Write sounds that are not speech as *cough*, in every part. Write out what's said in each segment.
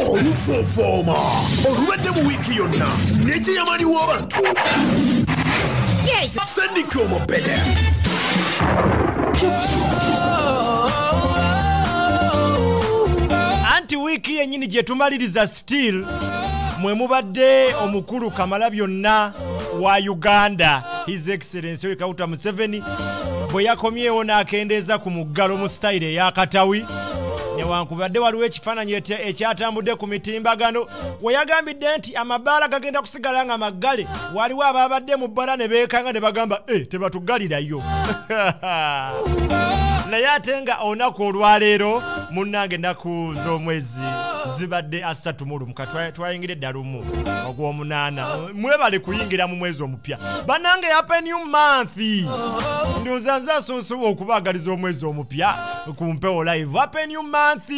olufofooma olubadde mu wiiki yonna nekiyamaniwo abantu sandika omubede anti wiiki yennyini gye tumaliriza still mwe mubadde omukulu kamala byonna wa uganda. His excellence wekauta museveni bwe yakomyewo n'akendeeza ku muggalo mu sitayire eyakatawi newankubadde waliwo ekifaananyi ekya- ekyatambudde ku mitimbagano. We yagambidde nti amabaala gagenda kusigala nga maggale waliwo ababadde mu bbala ne beekanga ne bagamba e tebatuggalirayo. *laughs* Naye ate nga olunaku olwaleero munnange ennaku z'omwezi zibadde asatu mu lumu. Ka twayingira edda lumu ogw'omunaana. Mwebale kuyingira mu mwezi omupya. Bannange happy new month. Ndowooza nze asunsuwa okubaagaliza omwezi omupya ku mpewo live. Happy new month.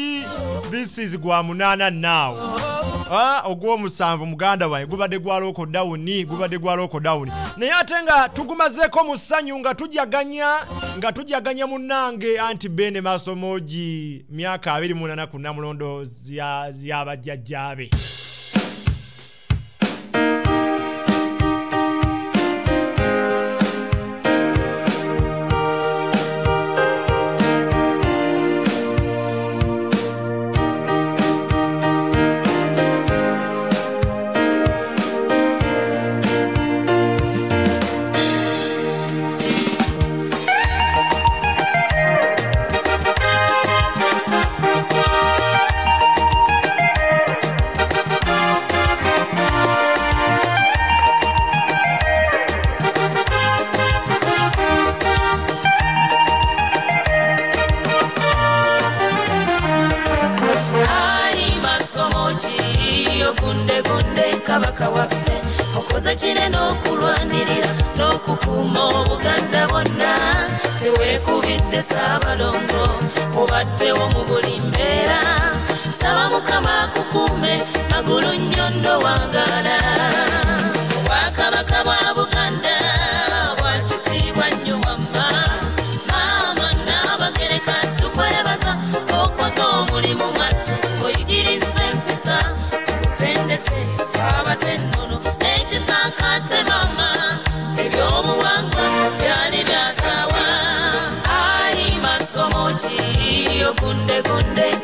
This is gwa munaana Ah, ogw'omusanvu muganda wange gubadde gwa lokodawuni gubadde gwa lokodawuni naye ate nga tugumazeeko mu ssanyu nga tujaganya nga tujaganya munnange anti bene masomogi myaka 28 ku namulondo zya- y'abajjajjaabe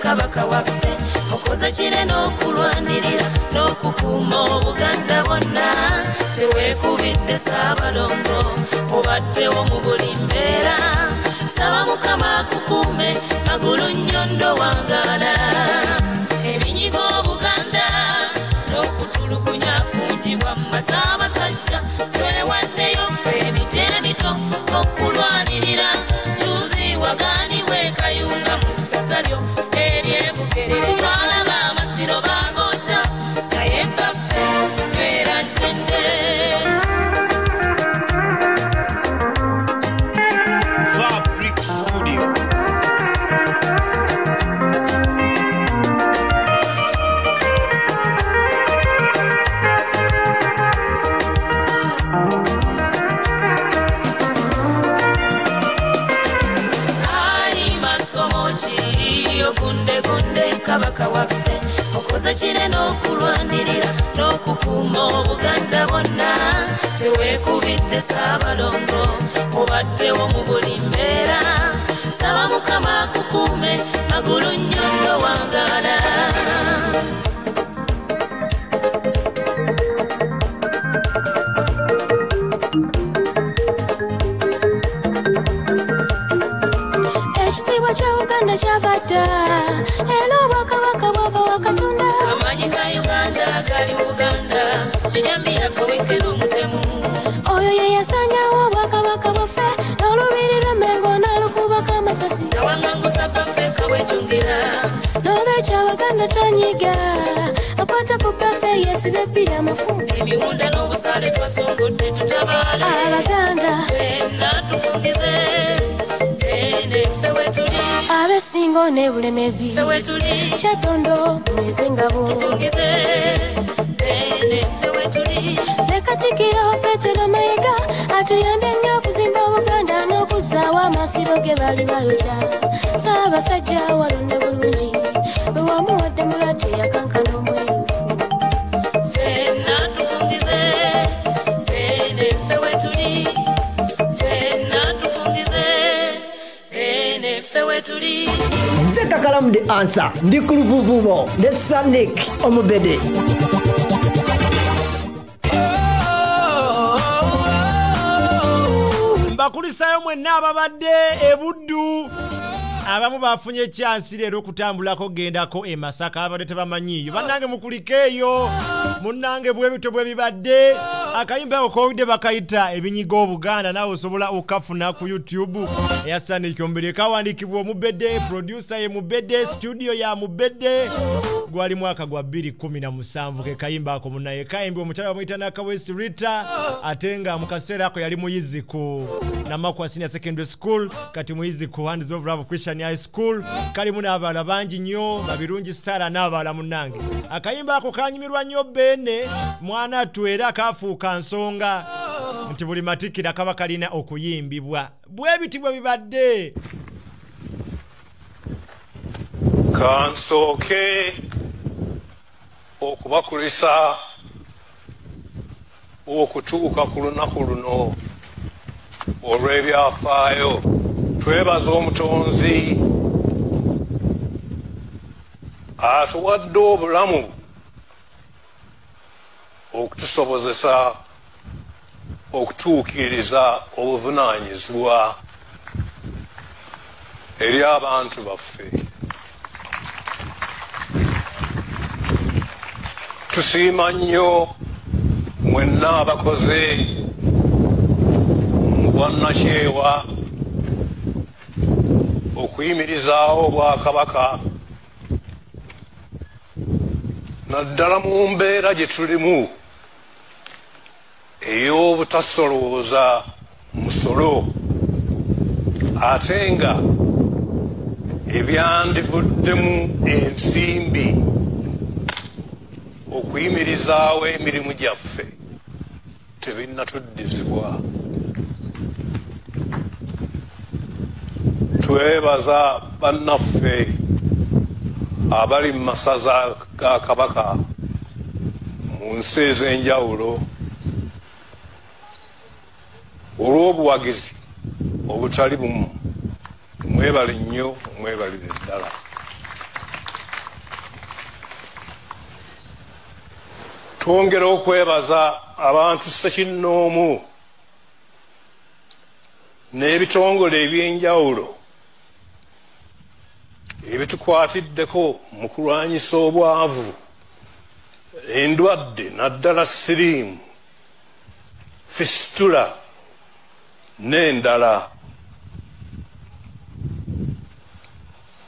kabaka waffe okoze kinene okulwanirira n'okukuuma obuganda bwonna. Teweekubidde saabalongo obaddewo mu buli mbeera. Saba mukama akukuume magulu nnyondo wangaala. Ebinyiga obuganda n'okutulugunya kungi wamma obuganda bwonna teweekubidde saabalongo obaddewo mu buli mbeera. Saba mukama akukuume magulu nnyondo wangaala tugenda tonyiga akwatako kafe yeesiba ebbira mufu emiwunda n'obusale twasungudde tutabaale abaganda ah, fenna tufugize abesingo ne bulemezi kyatondo mweze engabo lekatikiro petero mayiga atuyambye nnyo okuzimba obuganda n'okuzaawo amasiro ge bali bayokya saabasajja walonde bulungi gwe wamuwadde mulwadde yakankana omweru nze kakalamu de ansa ndi ku luvuvubo ne sanik omubede mbakulisayo mwenna ababadde ebuddu abamu bafunye ekyansi leero okutambulako gendako e masaka abadde tebamanyiiyo. Bannange mukuliko eyo munnange bwebito bwe bibadde akayimba ako kowidde bakayita ebinyiga obuganda naawe osobola okafuna ku youtube. Eyasanika omubiri kawandiikibwa omubedde producer ye mubedde studio ya mubedde. Gwali mwaka gwa 217 ke kayimba ako munaye kayimbwa omukyala bamuyita nakawesi rita ate nga mu kaseera ako yali muyizi ku namakwa senior secondary school kati muyizi ku hands of love christian high school. Kalimu n'abaala bangi nnyo babirungi sara n'abaala munnange. Akayimba ako kanyumirwa nnyo bene mwana tu era kafuuka nsonga nti buli matikira kaba kalina okuyimbibwa. Bwe biti bwe bibadde. Kansooke okubakulisa okutuuka ku lunaku luno olw'ebyafaayo. Twebaza omutonzi atuwadde obulamu okutusobozesa okutuukiriza obuvunaanyizibwa eri abantu baffe. Tusiima nnyo mwenna abakoze mu bwannakyewa okuyimirizaawo obwakabaka. Naddala mu mbeera gye tulimu ey'obutasolooza musolo. Ate nga ebyandivuddemu ensimbi okuyimirizaawo emirimu gyaffe tebinnatuddizibwa. Twebaza bannaffe abali mu masaza ga kabaka mu nsi ez'enjawulo olw'obuwagizi obutali bumu. Mwebale nnyo mwebalire ddala. Twongera okwebaza abantu sekinnoomu n'ebitongole ebyenjawulo ebitukwatiddeko mu kulwanyisa obwavu endwadde naddala siriimu fisitula n'endala.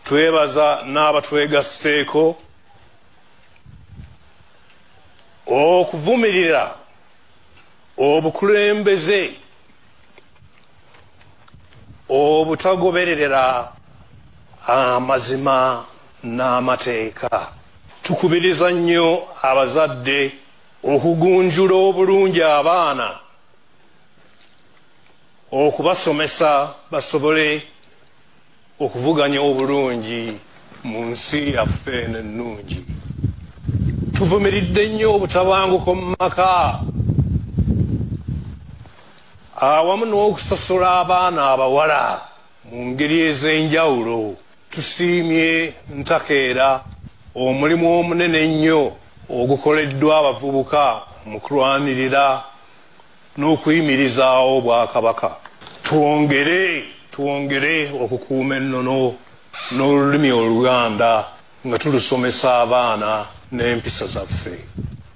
Twebaza n'abatwegasseeko okuvumirira obukulembeze obutagobererera amazima n'amateeka. Tukubiriza nnyo abazadde okugunjula obulungi abaana okubasomesa basobole okuvuganya obulungi mu nsi yaffe n'ennungi. Tuvumiridde nnyo obutabanguko mu maka. Awamu n'okusosola abaana abawala mu ngeri ez'enjawulo tusiimye ntakeera omulimu omunene ennyo ogukoleddwa abavubuka mu kulwanirira n'okuyimirizaawo obwakabaka. Twongere twongere okukuuma ennono n'olulimi oluganda nga tulusomesa abaana n'empisa zaffe.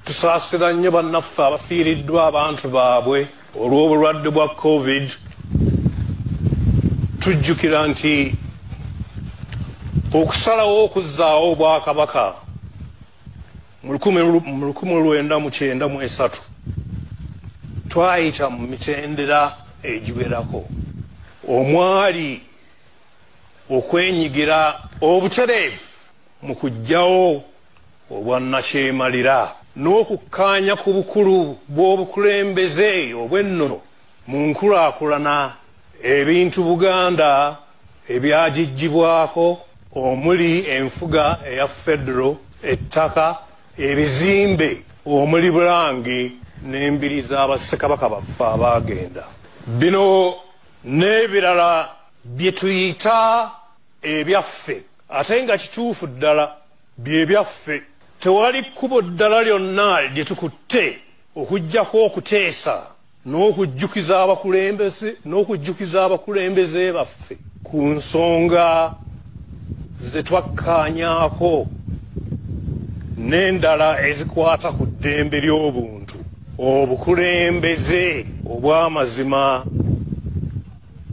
Tusaasira nnyo bannaffe abafiiriddwa abantu baabwe olw'obulwadde bwa covid. Tujjukira nti okusalawo okuzzaawo obwakabaka mu 1993 twayita mu mitendera egiwerako. Omwali okwenyigira obutereevu mu kuggyawo obwannakyemalira n'okukkaanya ku bukulu bw'obukulembeze obw'ennono mu nkulaakulana ebintu buganda ebyagijjibwako omuli enfuga eya federo ettaka ebizimbe omuli bulange n'embiri z'abassekabaka baffe abaagenda. Bino n'ebirala bye tuyita ebyaffe. Ate nga kituufu ddala bye byaffe. Tewali kkubo ddala lyonna lye tukutte okugjako okuteesa n'okujjukiza abakulembeze n'okujjukiza abakulembeze baffe. Ku nsonga ze twakkaanyaako n'endala ezikwata ku ddembe ly'obuntu obukulembeze obw'amazima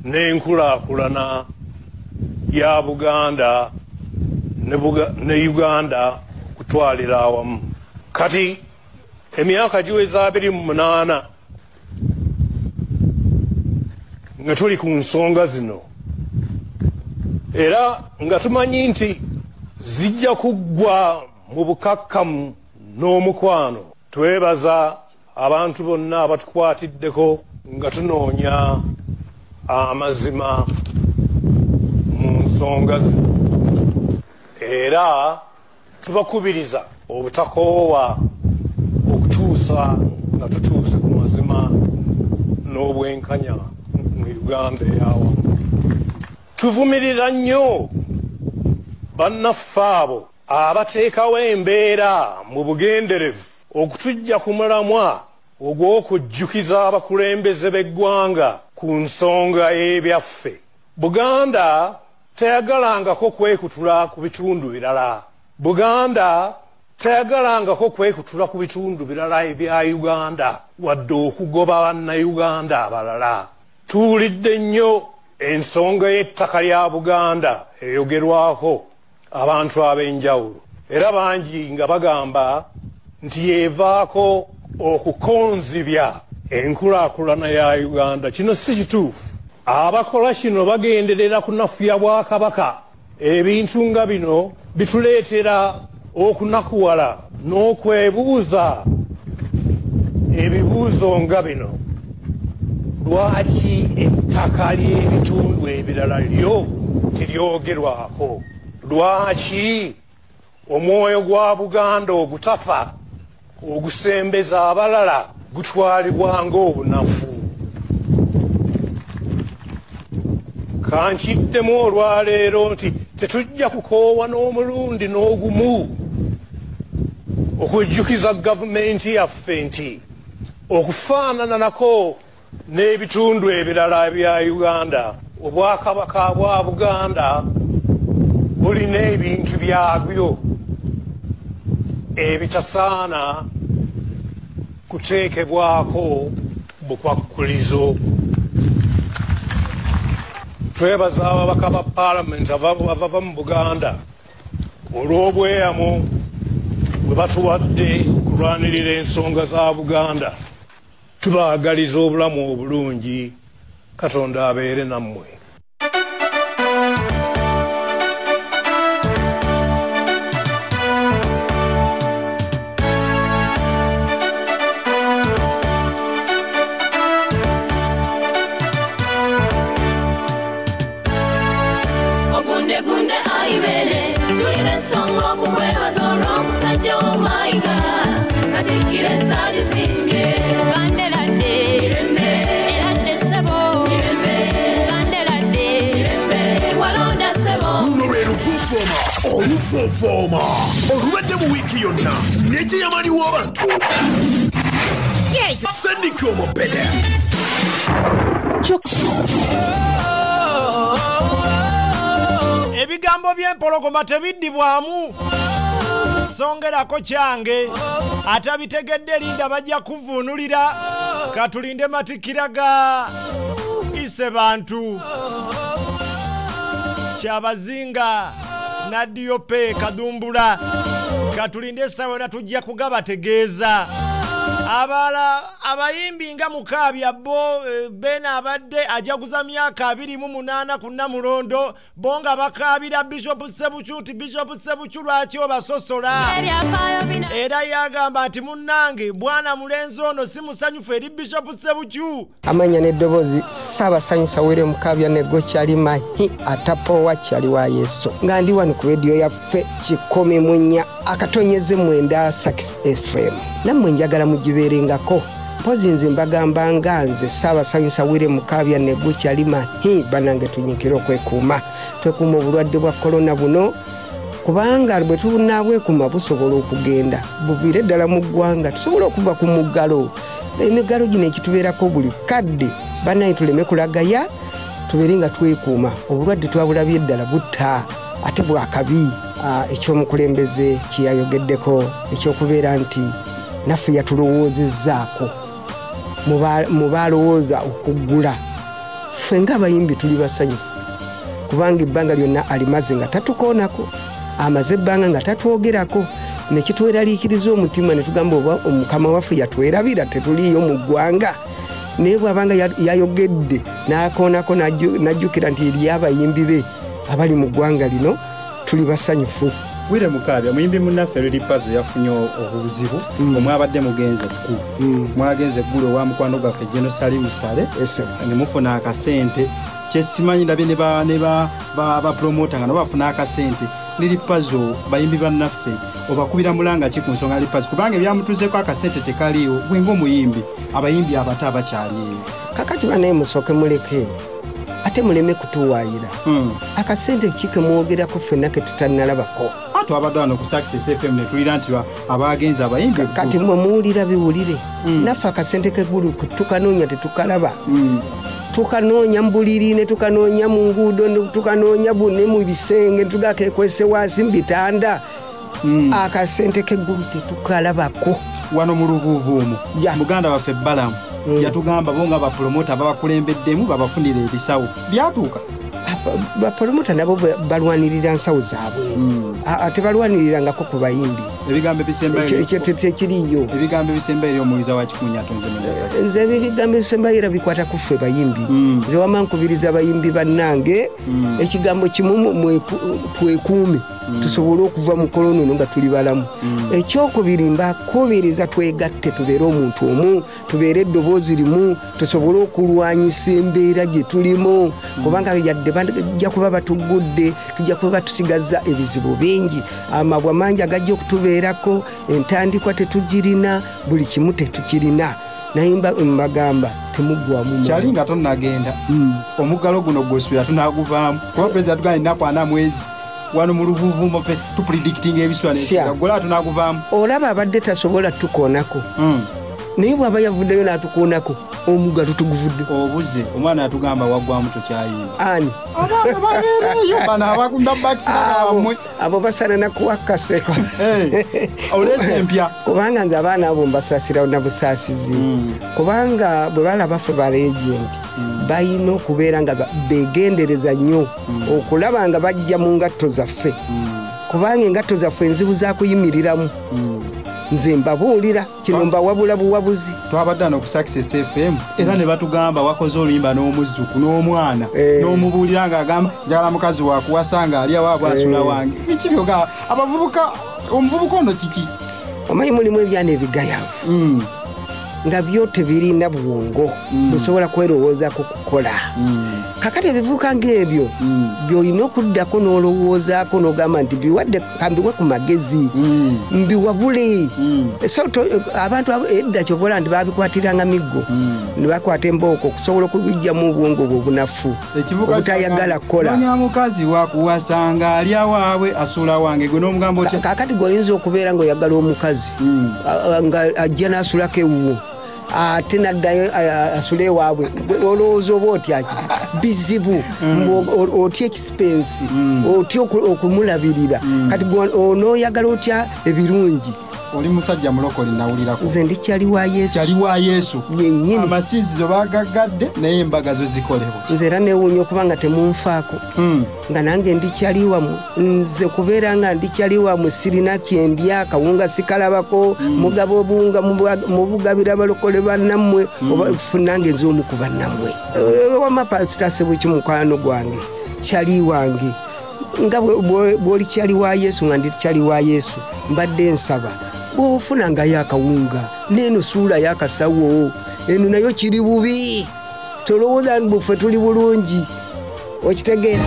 n'enkulaakulana ya buganda ne, uganda kutwalira awamu. Kati emyaka giweza abiri mu munaana nga tuli ku nsonga zino era nga tumanyi nti zijja kuggwa mu bukakkamu n'omukwano twebaza abantu bonna abatukwatiddeko nga tunoonya amazima mu nsonga zino era tubakubiriza obutakoowa okutuusa nga tutuuse ku mazima n'obwenkanya mu uganda eyawamu tuvumirira nnyo bannaffe abo abateekawo embeera mu bugenderevu okutujja ku mulamwa ogw'okujjukiza abakulembeze b'eggwanga ku nsonga y'ebyaffe. Buganda teyagalangako kwekutula ku bitundu birala. Buganda teyagalangako kwekutula ku bitundu birala ebya uganda wadde okugoba bannayuganda abalala. Tuwulidde nnyo ensonga y'ettaka lya buganda eyogerwako abantu ab'enjawulo. Era bangi nga bagamba nti yeevaako okukonzibya enkulaakulana ya uganda. Kino si kituufu. Abakola kino bagenderera kunafuya bwakabaka. Ebintu nga bino bituleetera okunakuwala n'okwebuuza ebibuuzo nga bino. Lwaki ettaka ly'ebitundu ebirala lyo teryogerwako lwaki omwoyo gwa buganda ogutafa ogusembeza abalala gutwalibwa ng'obunafu. Kankiddemu olwaleero nti tetujja kukoowa n'omulundi n'ogumu okujjukiza gavumenti yaffe nti okufaanana nako n'ebitundu ebirala bya uganda obwakabaka bwa buganda bulina ebintu byabyo ebitasaana kuteekebwako bukwakkulizo twebaza ababaka ba paalamenti abava mu buganda olw'obweyamo bwe batuwadde okulwanirira ensonga za buganda. Tubaagaliza obulamu obulungi katonda abeere nammwe olufuufuuma olubadde mu wiiki yonna nekiyamani w'abantu sendika omupede ebigambo by'empologoma tebiddibwamu. Songerako kyange. Atabitegedde linda bajja kuvuunulira. Katulinde matikira ga ise bantu. Kyabazinga nadiyope kadumbula. Katulinde essaawa yona tujja kugabategeeza abala abayimbi nga mukaabya bo eh, ben abadde ajaguza myaka 28 ku namulondo bo nga bakaabira bishopu sebucu nti bishopu sebucu lwaki obasosola? Era yagamba nti munnange bwana mulenzi ono si musanyufu eri bishopu sebucu amanya n'eddoboozi saabasanyusa were mukabya nego kyali mahi atapoowa kyali wa yesu. Nga ndi wano ku rediyo yaffe kikumi mu nnya akatonyeze mwenda sakis fm nammwe njagala mugibeerengako mpozi nze mbagamba nga nze saabasanyusa wire mukabya negukyalima hi banange tunyikire okwekuuma. Twekuuma obulwadde bwa korona buno kubanga bwe tunabwekuuma busobola okugenda. Buvire eddala mu ggwanga tusobola okuva ku muggalo. Emigalo gino ekitubeerako buli kadde banaye tuleme kulagaya tubeere nga twekuuma. Obulwadde twabulabye eddala butta ate bwakabi Ah, ekyomukulembeze kyeyayogeddeko ekyokubeera nti naffe yatulowoozezaako Muba- mubalowooza okuggula. Ffe ngaabayimbi tuli basanyufu kubanga ebbanga lyonna alimaze nga tatukoonako amaze ebbanga nga tatwogerako nekitweraliikiriza omutima netugamba oba omukama waffe yatwerabira tetuliiyo mu ggwanga. Naye bwabanga ya- yayogedde nakoonako najju- najjukira nti eriyo abayimbi be abali mu ggwanga lino tuli basanyufu wire mukabya muyimbi munaffe liri pazo yafunye obuzibu omwabadde mugenze eggulu Mm. mwagenze eggulu owa mukwano gwaffe genosali musale nemufuna akasente. Kyesimanyi ndabye ne ba- ne ba- ba- bapromota nga nabo bafuna akasente. Liri pazo bayimbi bannaffe obakubira mulanga ki ku nsonga liri pazo kubanga ebyamutuzeko akasente tekaliiwo gwenga omuyimbi abayimbi abato abakyali eyo kakati banaye musooke muleke ate muleme kutuwaayira. Hmm. akasente kikemwogerako ffenna ketutanalabako twabadde wano ku success fm netulira nti ba- abagenzi abayimbi kati mwe muwulira biwulire Mm. naffe akasente keggulu tukanoonya tetukalaba Hmm. tukanoonya mu buliri ne tukanoonya mu nguudo tukanoonya bune mu bisenge tugakekwese wansi mu bitanda Hmm. akasente keggulu tetukalabako wano mu luvuuvuumu muganda waffe balamu Mm. yatugamba bo nga bapromota babakulembeddemu babafunira ebisawo byatuuka Bapromota nabo ba- balwanirira nsawo zaabwe. A- ate balwanirirangako ku bayimbi. Tekiriyo mu nze ebigambo ebisembayo era bikwata ku ffe bayimbi. Mm. nze wama nkubiriza bayimbi bannange Mm. ekigambo kimu twekuume tusobole okuva mu kolona ono nga tuli balamu. Ekyokubiri mbakubiriza twegatte tubeere omuntu omu tubeere eddoboozi limu tusobole okulwanyisa embeera gye tulimu kubanga yadde bajja kuba batugudde tujja kuba batusigaza ebizibu bingi. Amabwa mangi agajja okutubeerako entandikwa tetugirina buli kimu tetukirina. Naye mba- mbagamba temuggwamu kyali nga tonnagenda omuggalo guno gwesubira tunaguvaamu kuba pulezida tugana ennaku ana mwezi wano mu luvuuvuumu ffe tupredictinga ebiswa Sya. negola tunaguvaamu olaba abadde tasobola tukoonako. Naye bw'aba yavuddeyo n'atukoonako omuggalo tuguvudde obuze omwana yatugamba waggwamu tokyayimba ani? *laughs* Abo basaana kuwakaseko oleza empya. *laughs* Kubanga nze abaana abo mbasasira na busaasizi. Kubanga bwe balaba ffe balegenti balina okubeera nga ba- begendereza nnyo okulaba nga bajja mu ngatto zaffe. Kubanga engatto zaffe enzibu zakuyimiriramu nze mbabuulira kino mbawabula buwabuzi. Twabadde wano ku success fm era ne batugamba wakoze oluyimba n'omuzzuku n'omwana Eh. n'omubuulira ng'agamba njagala mukazi wakuwasa nga ali awo abwasula Eh. wange. Biki byoga abavubuka omuvubuka ono kiki? Omanyi mulimu ebyana ebigayavu Mm, nga byo tebirina buwongo Mm. busobola kwerowoozaako kukola. Mm, kakati ebivuuka ng'ebyo mm, byolina okuddako n'olowoozaako n'ogamba nti biwadde kambiwe ku magezi mm, mbiwabule mm, so abantu edda kyobola nti babikwatiranga miggo mm. ne bakwata embooko okusobola okubijjamu obwongo bwe obunafu obutayagala kukola manya mukazi wakuwasanga ali awaabwe asula wange gwe otya kakati gweoyinza okubeera ng'oyagala omukazi Mm, nga ajja n'asulako ewuwo ate naddayo asule ewaabwe. Gwe olowooza oba otyaki bizibu o- otya expense Mm. otya oku- okumulabirira. Kati gwe onooyagala otya ebirungi oli musajja mulokole nawulirako. Nze ndikyali wa yesu. Kyali wa yesu. Yennyini. Amasinzizo bagagadde naye embaga zo zikolebwa. Nze era neewuunya okuba nga temunfaako. Mm, nga nange ndikyali wamu nze kubeera nga ndikyali wamu sirina kyendya akawunga sikalabako mugaba obuwunga mubugabira balokole bannammwe fu nange nze omu ku bannammwe Eh, wama pasita sebuki mukwano gwange? Kyali wange. Nga bw'oli kyali wa yesu nga ndi kyali wa yesu mbadde nsaba bwofunangayo akawunga neeno suula yakasawo eno nayo kiri bubi. Tolowooza nti buffe tuli bulungi okitegeera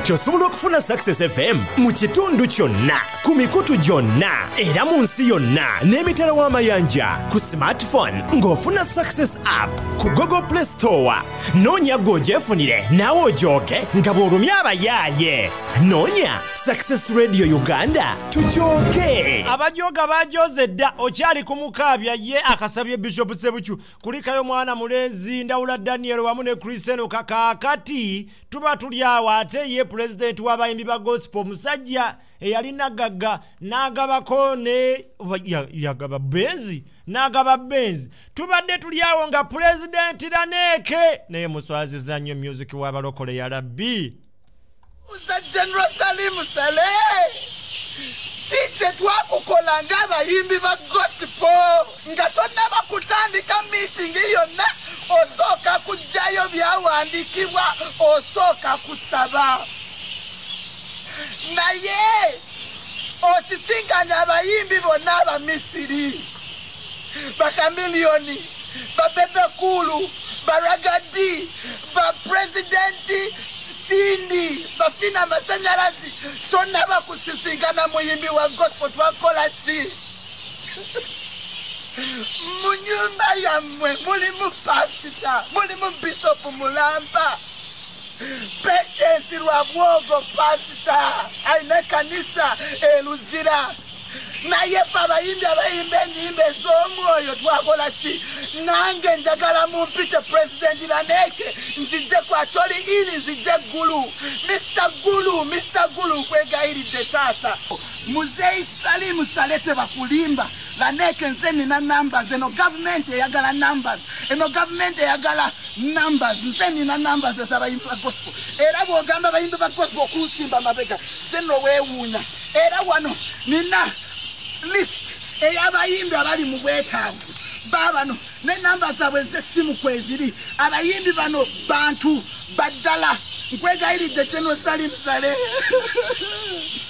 kati osobola okufuna success fm mu kitundu kyonna ku mikutu gyonna era mu nsi yonna n'emitala w'amayanja ku smartphone ng'ofuna success app ku google play store. Noonya gw'ogyefunire naawe ojooge nga bw'olumya abayaaye. Noonya success radio uganda tujooge abajooga bajoze dda okyali kumukaabya ye akasabye bishop sebucu kulikayo mwana mulenzi ndawula daniel wamu ne kristeno kakaakati tuba tuli awo ate ye pulezidenti w'abayimbi ba gospel musajja eyalina gagga n'agabako ne yagaba benzi n'agaba benzi. Tubadde tuli awo nga pulezidenti raneeke naye muswaziza nnyo music w'abalokole ya rabbi. Uza general salimu sale kikye twakukola ng'abayimbi ba gosipo nga tonnaba kutandika miitingi yonna osooka kujjayo byawandiikibwa osooka kusaba naye! Osisinkanye abayimbi bonna abamisiri. Bakamiliyoni babebekulu baragadi bapurezidenti sindi bafina amasanyalazi tonaba kusisinkana muyimbi wa gospel twakola ki mu nyumba yammwe mulimu pasita mulimu bishopu mulamba patience lwa bwogo pasita aina kanisa eluzira. Naye fe abayimbi abayimba enyimba ez'omwoyo twakola ki? Nange njagala mumpite pulezidenti laneke nzije kwacoli ili nzije gulu. Mr gulu mr gulu nkwegayiridde taata. Muzeyi salimu salete bakulimba. Laneke nze nina numbers eno gavumenti eyagala numbers eno gavumenti eyagala numbers nze nina numbers ez'abayimbi ba gospel. Era bw'ogamba abayimbi ba gospel okunsimba mabega nze no weewuunya. Era wano nina list. Ey'abayimbi abali mu bwetaavu baabano nenamba zaabwe ez'essimu kweziri abayimbi bano bantu baddala. Nkwegayiridde kino *laughs*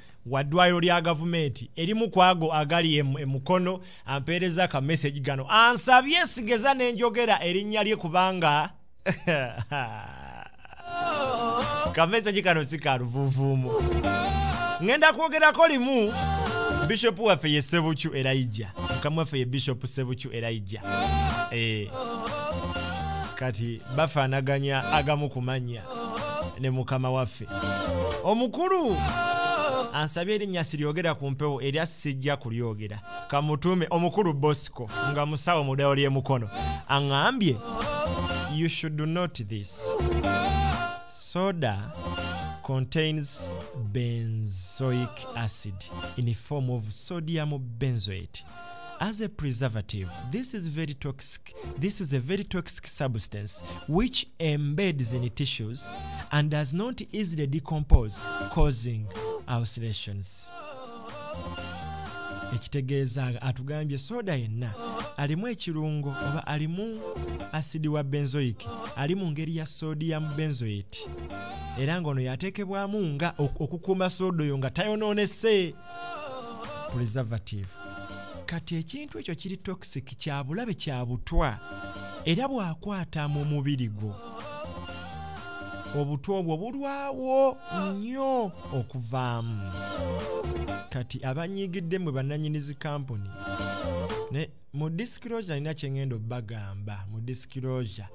wa ddwaliro lya gavumenti erimu kwago agali emu- emukono ampeereza akameseji gano. Ansabye sigeza n'enjogera erinnya lye kubanga *laughs* kameseji kano si ka luvuuvuumu. Ŋŋenda kwogerako limu bishopu waffe ye sebucu eraija mukamu waffe ye bishopu sebucu eraija Eh, kati bafaanaganya agamu ku mannya ne mukama waffe. Omukulu ansabye erinnya siryogera ku mpewo erya sijja kulyogera. Kamutume omukulu bosco nga musawo mu ddayo ly'emukono aŋŋambye you should note this. Soda contains benzoic acid in form of sodium benzoate as a preservative this is very toxic. This is a very toxic substance which embeds in tissues and does not easily decompose causing ulcerations. Ekitegeeza atugambye soda yenna. Alimu ekirungo oba alimu asidi wa benzoic? Ali mu ngeri ya sodium benzoate. Era ng'ono yateekebwamu nga ok- okukuuma soda oyo nga tayonoonese preservative kati ekintu ekyo kiri toxic kya bulabe kya butwa era bw'akwata mu mubiri gwo. Obutwa obwo bulwawo nnyo okuvaamu. Kati abanyiigidde mwe bannanyinizi kampuni ne mu disclosure nina kyengenda obbagamba mu disclosure.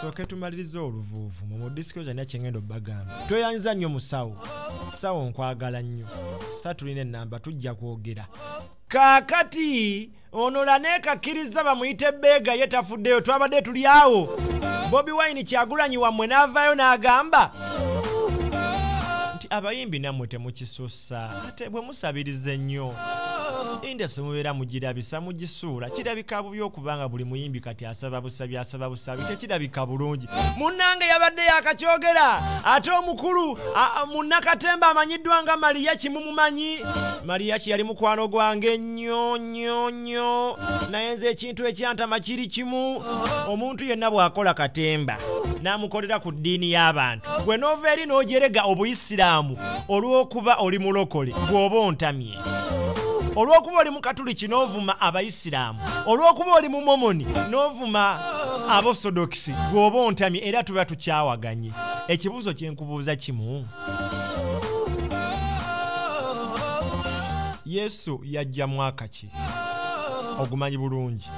Sooke tumalirize oluvuuvu mu disclosure nina kyengenda obbagamba. Tweyanyiza nnyo musawo musawo nkwagala nnyo. Sa tulina enamba tujja kwogera kaakati ono laneekakkiriza bamuyite beega ye tafuddeyo twabadde tuli awo. Bobi wine kyagulanyi wammwe n'avaayo n'agamba abayimbi nammwe temukisussa ate bwe musabiriza ennyo. Indasi mubeera mugirabisa mugisuula. Kirabika bubi okubanga buli muyimbi kati asaba busabi asaba busabi tekirabika bulungi. Munnange yabadde yakakyogera ate omukulu munnakatemba amanyiddwa nga mariya kimumumanyi mariya ki yali mukwano gwange ennyo nnyo nnyo. Naye nze ekintu ekyantama kiri kimu. Omuntu yenna bw'akola katemba n'amukolera ku ddiini y'abantu. Gwe noova eri n'ojerega obuyisiraamu olw'okuba oli mulokole gw'oba ontamye. Olw'okuba oli mu katuliki n'ovuma abayisiraamu. Olw'okuba oli mu momoni n'ovuma abosodokisi gw'oba ontamye era tuba tukyawaganye. Ekibuuzo kye nkubuuza kimu. Yesu yajja mwaka ki? Ogumanyi bulungi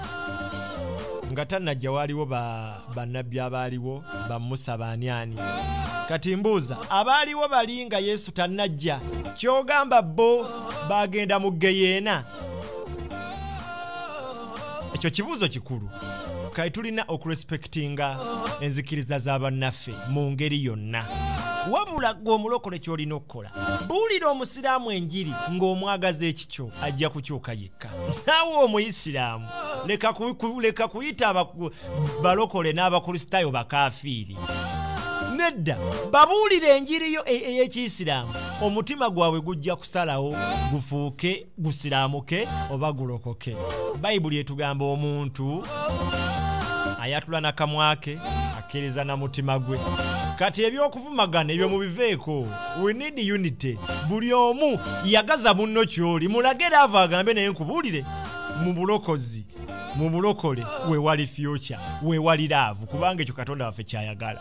nga tannajja waaliwo ba- bannabbi abaaliwo bamusa baaniani kati mbuuza abaaliwo bali nga yesu tannajja kyogamba bo bagenda mu geyeena ekyo kibuuzo kikulu. Kale tulina okurespektinga enzikiriza z'abannaffe mu ngeri yonna wabula gwe omulokole ky'olina okukola buulira omusiraamu enjiri ng'omwagaza ekikyo ajja kukyuka yekka. Naawe omuyisiraamu leka ku- ku- leka kuyita balokole n'abakristaayo bakaafiiri nedda babuulire enjiriyo e- ey'ekiyisiraamu omutima gwabwe gujja kusalawo gufuuke gusiraamuke oba gulokoke. Bayibuli etugamba omuntu ayatula nakamwa ke akkiriza na mutima gwe kati ebyokuvumagana ebyo mubiveeko we need unity. Buli omu yagaza munno kyoli. Mulage era ava agambe naye nkubuulire mu bulokozi mu bulokole wewali fyuca wewali laavu kubanga ekyo katonda waffe kyayagala.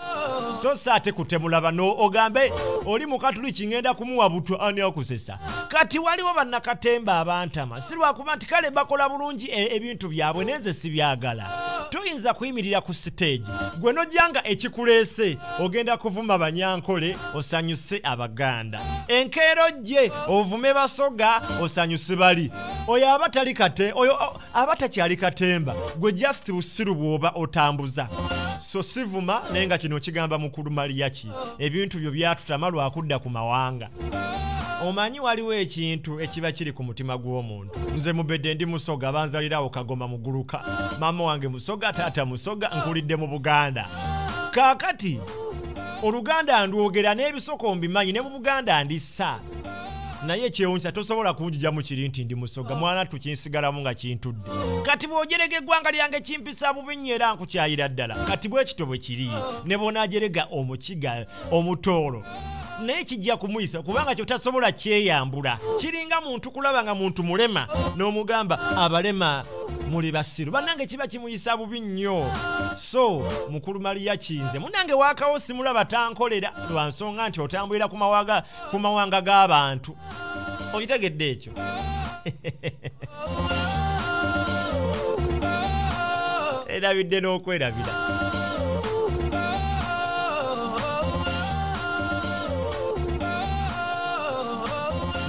So si ate kutemulaba no ogambe oli mukatuliki ngenda kumuwa butwa ani akusesa? Kati waliwo bannakatemba abantama si lwakuba nti kale bakola bulungi e- ebintu byabwe nenze sibyagala. Toyinza kuyimirira ku siteegi gwe nojjanga ekikuleese ogenda kuvuma banyankole osanyuse abaganda. Enkeero gye ovume basoga osanyuse bali. Oyo aba tali kate oyo o- aba takyali katemba. Gwe just busiru bw'oba otambuza. So sivuma naye nga kino kigamba mukulu maliyaki ebintu byo byatutama lwakudda ku mawanga. Omanyi waliwo ekintu ekiba kiri ku mutima gw'omuntu. Nze mubedde ndi musoga banzalirawo kagoma muguluka. Maama wange musoga taata musoga nkulidde mu buganda. Kaakati oluganda ndwogera n'ebisoko mbimanyi ne mu buganda ndissa naye ekyewunyisa tosobola kunjijjamu kiri nti ndi musoga. Mwana tukinsigalamu nga kintudde. Kati bw'ojerega eggwanga lyange kimpisa bubi nnyo era nkukyayira ddala. Kati bwe kito bwe kiri ne bonajerega omukiga omutoolo naye kijja kumuyisa kubanga kyotasobola kyeyambula. Kiringa muntu kulaba nga muntu mulema n'omugamba abalema muli basiru bannange kiba kimuyisa bubi nnyo. So mukulu maliya kinze munange waakawo simulaba tankolera lwa nsonga nti otambulira ku mawanga g'abantu. Okitegedde ekyo? *laughs* Erabidde n'okwerabira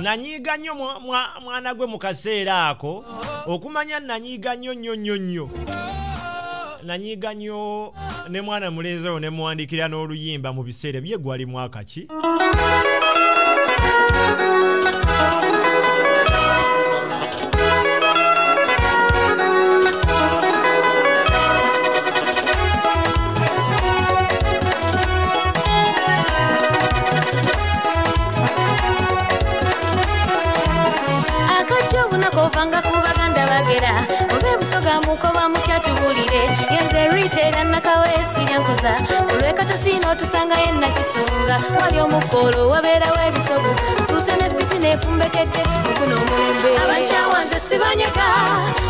nanyiiga nnyo mwa- mwa- mwana gwe mu kaseera ako okumanya nanyiiga nnyo nnyo nnyo nnyo. Nanyiiga nnyo ne mwana mulenzi oyo ne muwandikira n'oluyimba mu biseera bye gwali mwaka ki olwekatosiina otusangayo enakisunga wali omukoolo wabeerawo ebisogo tuse ne fiti nefumbekedde okuno omulembe. Abakyawanze sibanyega.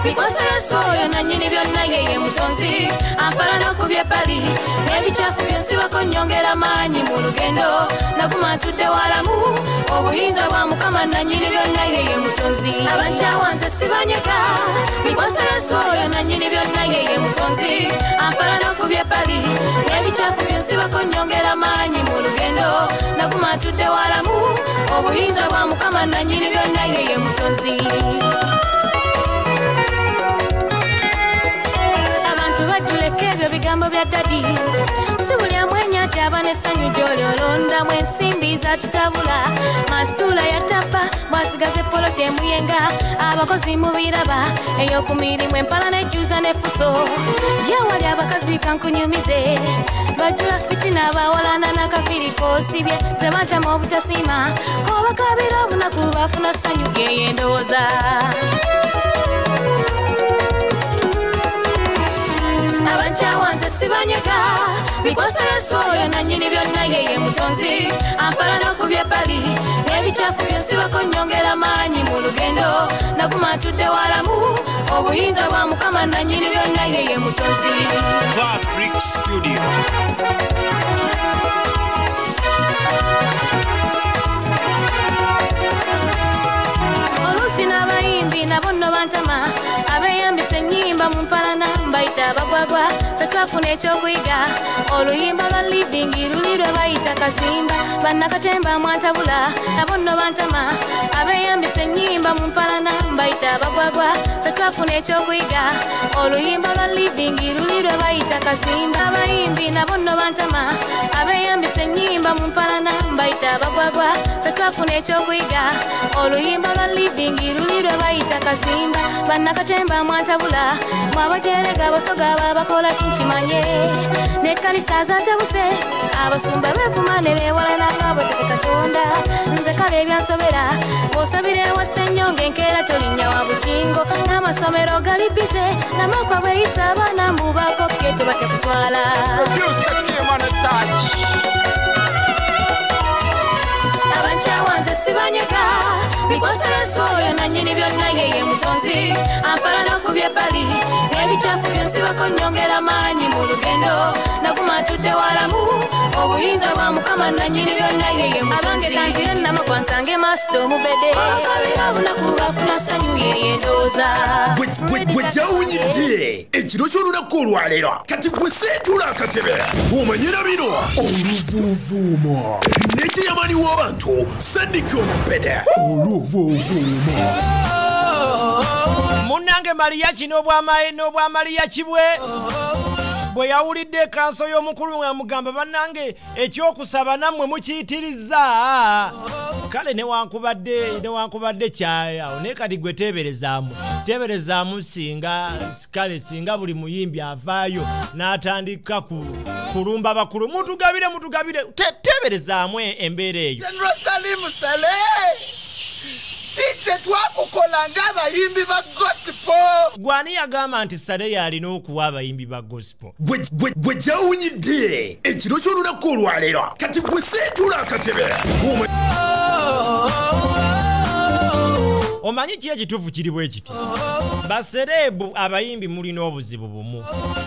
Bikosa yesu oyo nanyini byonna yeye mutonzi. Ampala nokubya ebbali. N'ebikyafu byensibako nyongera maanyi mu lugendo. Naguma ntudde walamu. Obuyinza bwa mukama nanyini byonna yeye mutonzi. Abakyawanze sibanyega. Bikosa yesu oyo nanyini byonna yeye mutonzi. Ampala nokubya ebbali. N'ebikyafu byensibako nyongera maanyi mu lugendo. Naguma ntudde walamu. Obuyinza bwa mukama nanyini byonna yeye mutonzi abantu bajuleka ebyo bigambo bya dadi si buli amwenya nti aba n'essanyu gy'oli olondamu ensimbi zatutabula masitula yatapa bwasigaze poloti emuyenga abakozi mubiraba eyo ku mirimu empala nejjuza nefuso yewali abakazi kankunyumize bajula fitina bawalana nakafiriko osibye ze bantama obutasiima kobakabira obunaku bafuna ssanyu geyo endowooza abakyawanze sibanyega. Bikwasa yesu oyo nanyini byonna yeye mutonzi. Ampala nokubya ebbali n'ebikyafu byensibako nyongera maanyi mu lugendo. Naguma ntudde walamu obuyinza bwa mukama nanyini byonna yeye mutonzi. Fabric Studio. oluusi n'abayimbi nabo nno bantama mu mpalana mbayita abagwagwa fe twafuna ekyokuyiga. Oluyimba lwa living luli lwe bayita kazimba bannakatemba mwantabula nabo nno bantama. Abeeyambisa ennyimba mu mpalana mbayita abagwagwa fe twafuna ekyokuyiga. Oluyimba lwa living luli lwe bayita kazimba abayimbi nabo nno bantama. Abeeyambisa ennyimba mu mpalana mbayita abagwagwa fe twafuna ekyokuyiga. Oluyimba lwa living luli lwe bayita kazimba bannakatemba mwantabula mwabajerega abasoga babakola kinkimanye. Nekkanisa zatabuse abasumba bevuma ne bewalana ngaboteke katonda nze kale ebyansobera bw'osabira ewasa ennyo ng'enkeera tolinnya wa bugingo. N'amasomero gali bize namakwa bweyisa abaana mbubako pye tebatekuswala abakyawanze sibanyega bikwasa yesu oyo nanyini byonna yeye mutonzi. Ampala nokubya ebbali n'ebikyafu byonsibako nyongera maanyi mu lugendo. Naguma ntudde walamu obuyinza bwa mukama nanyini byonna yeye abange kanzire namakwa nsange masito omubede bakabira obunaku bafuna ssanyu yeye ndowooza gwe gyawunyidde. Ekiro ky'olunaku olwaleero. Kati gwe seetula akatebe. Omanyira bino. Oluvuuvuumo nekiyamani w'abantu sandika omupede munnange maliya kino obwama- n'obwamaliya kibwe bwe. Yawulidde ekanso y'omukulu nga mugamba bannange ekyokusaba nammwe mukiyitiriza. Kale newankubadde newankubadde kyayawo naye kati gwe teeberezaamu. Teeberezaamu singa kale singa buli muyimbi avaayo n'atandika ku kulumba bakulu. Mutugabire mutugabire. Te- teeberezaamu embeera eyo kikye twakukola ng'abayimbi ba gosipo gwani yagamba nti sale yalina okuwa abayimbi ba gospel. Gwe- gyawunyidde. Ekiro ky'olunaku olwaleero. Kati gwe seetula akatebe. Oma- omanyi ki ekituufu kiri bwe kiti? Basereebu abayimbi mulina obuzibu bumu.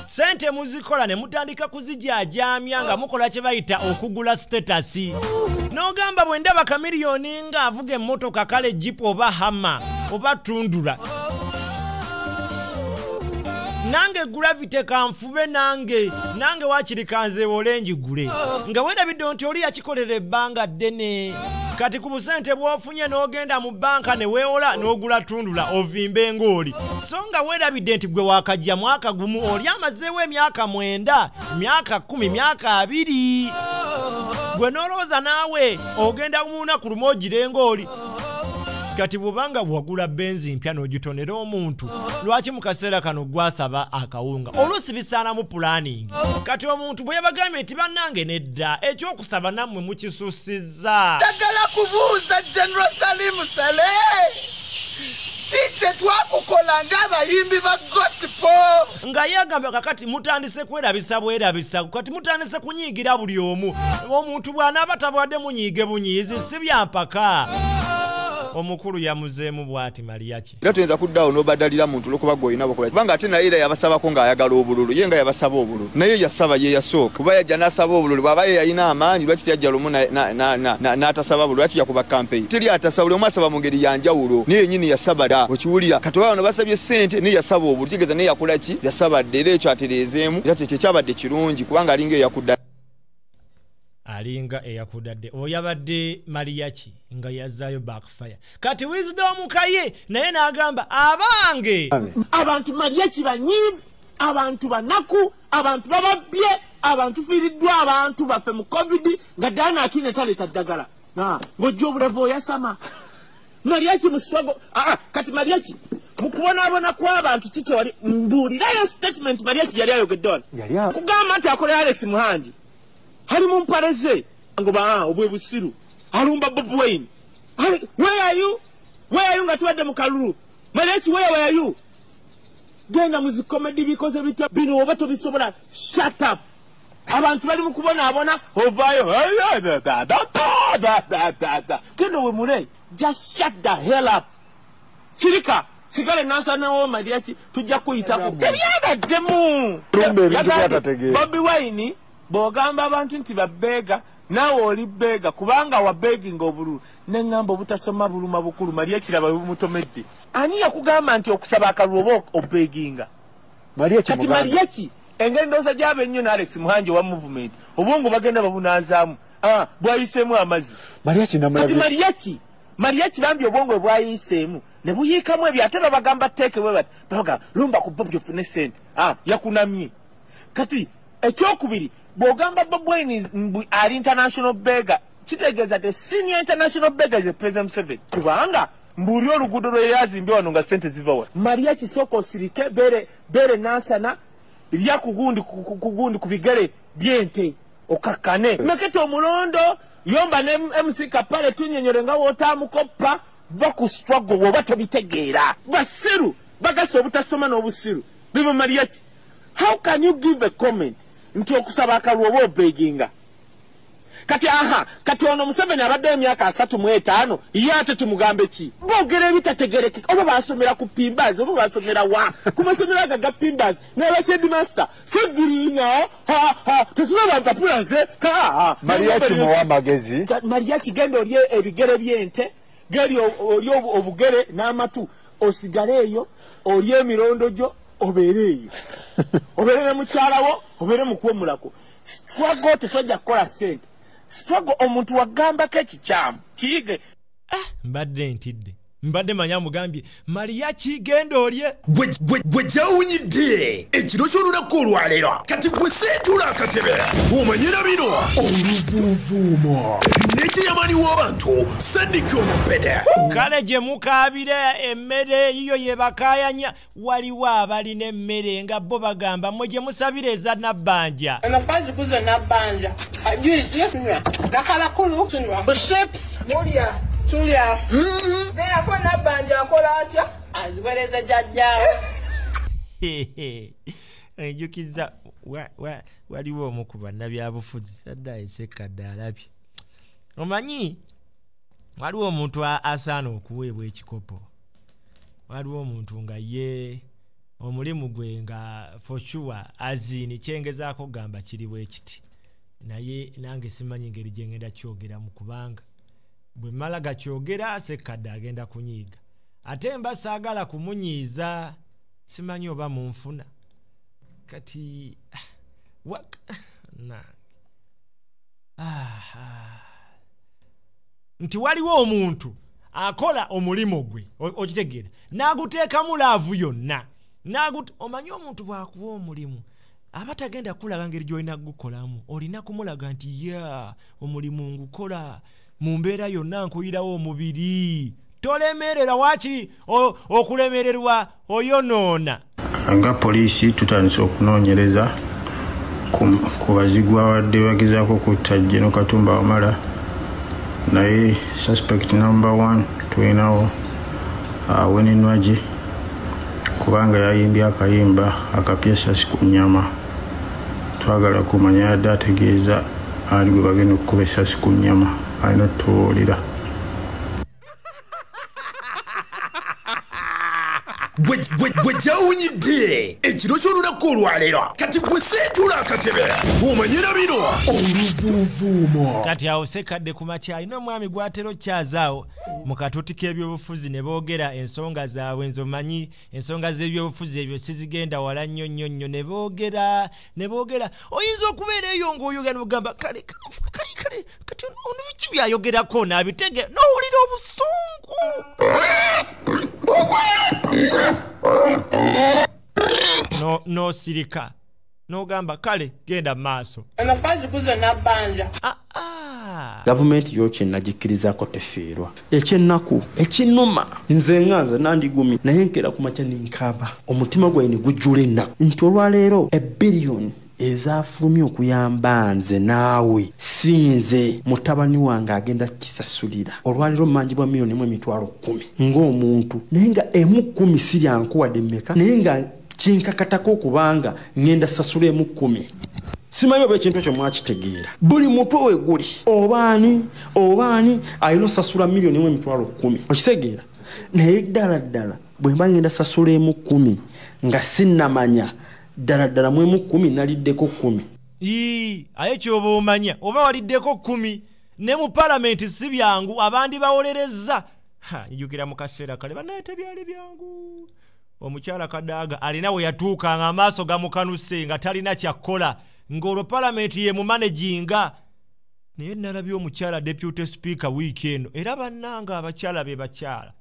Sente muzikola ne mutandika kuzijaajamya nga mukola kye bayita okugula sitetasi n'ogamba bwe ndaba kamiriyoni ng'avuga emmotoka kale jipu oba hama oba tundula nange gravite kanfube nange. Nange wakiri kanzeewola engigule nga weerabidde nti oli yakikolera ebbanga ddene. Kati ku busente bw'ofunye n'ogenda mu banka ne weewola n'ogula tundula ovimbe ng'oli. So nga weerabidde nti gwe wakajja mwaka gumu oli amazeewo emyaka mwenda myaka kumi myaka abiri. Gwe n'olowooza naawe ogenda mu lunaku lumu ogire ng'oli kati bw'obanga wagula benzi mpya n'ogitonera omuntu lwaki mu kaseera kano gwasaba akawunga? Oluusi bisaanamu pulaningi kati omuntu bwe yabagambye nti bannange nedda ekyokusaba nammwe mukisussizza. Njagala kubuuza general salimu sale. Kikye twakukola ng'abayimbi ba gosipo nga yagamba kakati mutandise kwerabisa bwerabisa kati mutandise kunyiigira buli omu. Omuntu bw'anaaba tabwadde munyiige bunyiizi si byampaka omukulu yamuzeemu bw'ati maliyaki era tuyinza kuddaawo n'obaddalira muntu olwokuba gwe olina bukola kubanga ate naye era yabasabako ng'ayagala obululu ye nga yabasaba obululu. Naye yasaba ye yasooka. Kuba yajja n'asaba obululu bw'aba ye yalina amaanyi lwaki tyajja lumu na- na- na- na- na- n'atasaba bululu lwaki yakuba kampeyi teri atasaba buli omu asaba mu ngeri yanjawulo naye yennyini yasaba dda okiwulira kati oba bano basabye sente naye yasaba obululu. Kigeza naye yakola ki? Yasaba dda era ekyo atereezeemu era kyekyo ekyabadde kirungi kubanga alinga eyakudda alinga eyakudadde. Oyo abadde maliyaki nga yazzaayo backfire. Kati wisdom kaye naye n'agamba abange! Abantu malye kibanyiivu abantu banaku abantu bababye abantu fiiriddwa abantu baffe mu covid nga ddala nakiine taleeta ddagala Ah, ng'ojja obulavu oyasama. Mariaki muswago aa kati mariaki mukubonaabona kw'abantu kikyewali mbuulirayo statement mariaki yali ayogedde wano kugamba nti akola alex muhangi ali mu mpale ze ngoba obwe busiru. Alumba bob wayne. Ali- where are you? Where are you nga tubadde mu kalulu? Mariaki where were you? Genda mu zikomedi bikoze bitya bino oba tobisobola. Shut up. Abantu bali mu kubonaabona ovaayo genda wemule just shut the hell up. Kirika sigale nansanawo mariaki tujja kuyitako. Tebyabaddemu byatategeera. bobi wine bw'ogamba abantu nti babeega naawe oli beega kubanga wabeeginga obululu. Neŋŋamba obutasoma buluma bukulu mali ekiraba bumutomedde ani yakugamba nti okusaba akalulu oba obeeginga kati maliyeki engeri ndowooza gyaba ennyo ne alex muhanji owa movement. Obwongo bagenda babunazaamu Ah, bwayiseemu amazzi. Kati maliyaki maliyaki bambi obwongo bwayiseemu. Ne buyiikamu ebyo ate babagamba teekewe bati babagamba lumba ku bobi ofune sente yakunamye. Kati ekyokubiri bw'ogamba bob wine mbu ali international beggar kitegeeza te senior international beggar is president museveni kubanga mbuuli oluguudo lwe yazimbye wano nga sente ziva wa? Mariya kisooka osirike beere beere nansana lya kugundi ku- ku- kugundi ku bigere byente okakkane. Meketa omulondo yomba ne mc kapale tunyonyole nga wootamukoppa va ku struggle woba tobitegeera. Basiru bagasa obutasoma n'obusiru. Biba mariaki how can you give a comment nti okusaba akalulu oba obeginga kati aha kati ono museveni abadde emyaka asatu mu etaano ye ate tumugambe ki? Boogera ebitategerekeka oba basomera ku pimbas oba basomera wa? Ku masomero ago ga pimbas n'abakyedimaster segiriina tetulaba mpapulaze Mariaki muwa amagezi mariaki genda olye ebigere by'ente geri oli obugere n'amatu. Osigale eyo olye emirondo gyo obeere eyo *laughs* obeere ne mukyalawo obeere mukuwemulako struggle tetojja kukola sente struggle omuntu wagambako ekikyamu kiyige. Mbadde ntidde mbadde manya mugambye mariya kigenda olye. Gwe gyawunyidde. Ekiro ky'olunaku olwaleero kati gwe seetula akatebe omanyira bino? Oluvuuvuumo nekiyamaniwo abantu sandika omupede kale gye mukaabira emmere eyiyo ye bakayanya waliwo abalina emmere nga bo bagamba mwe gye musabira eza nabbanja. Amapajikuzo nabbanja. Ajuizi tunywa. Nakalakulu tunywa. Buships mulya tulya neyako nabbanja akola atya aziwereza jajjawe enjukiza wa- wa- waliwo omu ku bannabyabufuzi addaye sekkadde alabye omanyi waliwo omuntu a- asaana okuweebwa ekikopo. Waliwo omuntu nga ye omulimu gwe nga for sure azini kyengezaako gamba kiri bwe kiti. Naye nange simanyi ngeri gyengenda kyogeramu kubanga bwe mmala gakyogera sekkadde agenda kunyiiga. Ate mba saagala kumunyiiza simanyi oba munfuna. Kati ah, wak nange. Ah, ah. nti waliwo omuntu akola omulimu gwe okitegeera. N'aguteekamu laavu yonna. Omanyi omuntu bw'akuwa omulimu aba tagenda kulaga ngeri gy'olina kugukolamu olina kumulaga nti ya omulimu ngukola mu mbeera yonna nkuyirawo omubiri. Tolemerera wakiri o- okulemererwa oyonoona? Nga poliisi tutandise okunoonyereza ku- ku bazigu abadde bagezaako kutta jeno katumba wamala naye suspect number one tulinawo weninwagi kubanga yayimbye akayimba akapya esasi ku nyama twagala kumanya yadde ategeeza ali gwe bagenda okukuba esasi ku nyama alina otutubuulira gwe gyawunyidde. Ekiro ky'olunaku olwaleero kati gwe seetula akatebe omanyira bino? Oluvuuvuumo. Kati awo sekadde ku makyali n'omwami gwatera okyazaawo mu katuti k'ebyobufuzi ne boogera ensonga zaabwe nzomanyi ensonga z'ebyobufuzi ebyo sizigenda wala nnyo nnyo nnyo. Ne boogera ne boogera oyinza okubeera eyo ng'oyogera nogamba kale kale kale kati ono biki byayogerako naabitege n'owulira obusungu n'osirika. N'ogamba kale genda mu maaso amapajikuzo nabbanja Ah, gavumenti yo kyenagikkirizaako tefiirwa ekyennaku ekinuma nze nga nze nandigumi naye nkera ku makya ninkaaba omutima gwaye ne gujjula ennaku. Nti olwaleero ebbiliyoni ezafulumye okuyamba nze naawe si nze mutabani wange agenda kisasulira. Olwaleero mmanjibwa miliyoni emu emitwalo kumi ng'omuntu naye nga emu kumi siryankuwadde mmeka? Naye nga kinkakatako okubanga ŋŋenda sasula emu kumi simanyi oba ekintu ekyo mwakitegeera? Buli mutwe we guli. Obaani obaani alina osasula miliyoni emu emitwalo kumi okitegeera? Naye ddala ddala bwe mba ngenda sasula emu kumi nga sinnamanya ddala ddala mu emu kumi naliddeko kumi ii aye kyoba omanya oba waliddeko kumi ne mu palamenti si byangu abandi bawolereza njukira mu kaseera kale banaye tebyali byangu. Omukyala kadaaga alina we yatuuka nga amaaso gamukanuse nga talina kyakkola ng'olwo palamenti ye mumaneginga naye nalabye omukyala deputy speaker wiiki eno era bannanga abakyala be bakyala.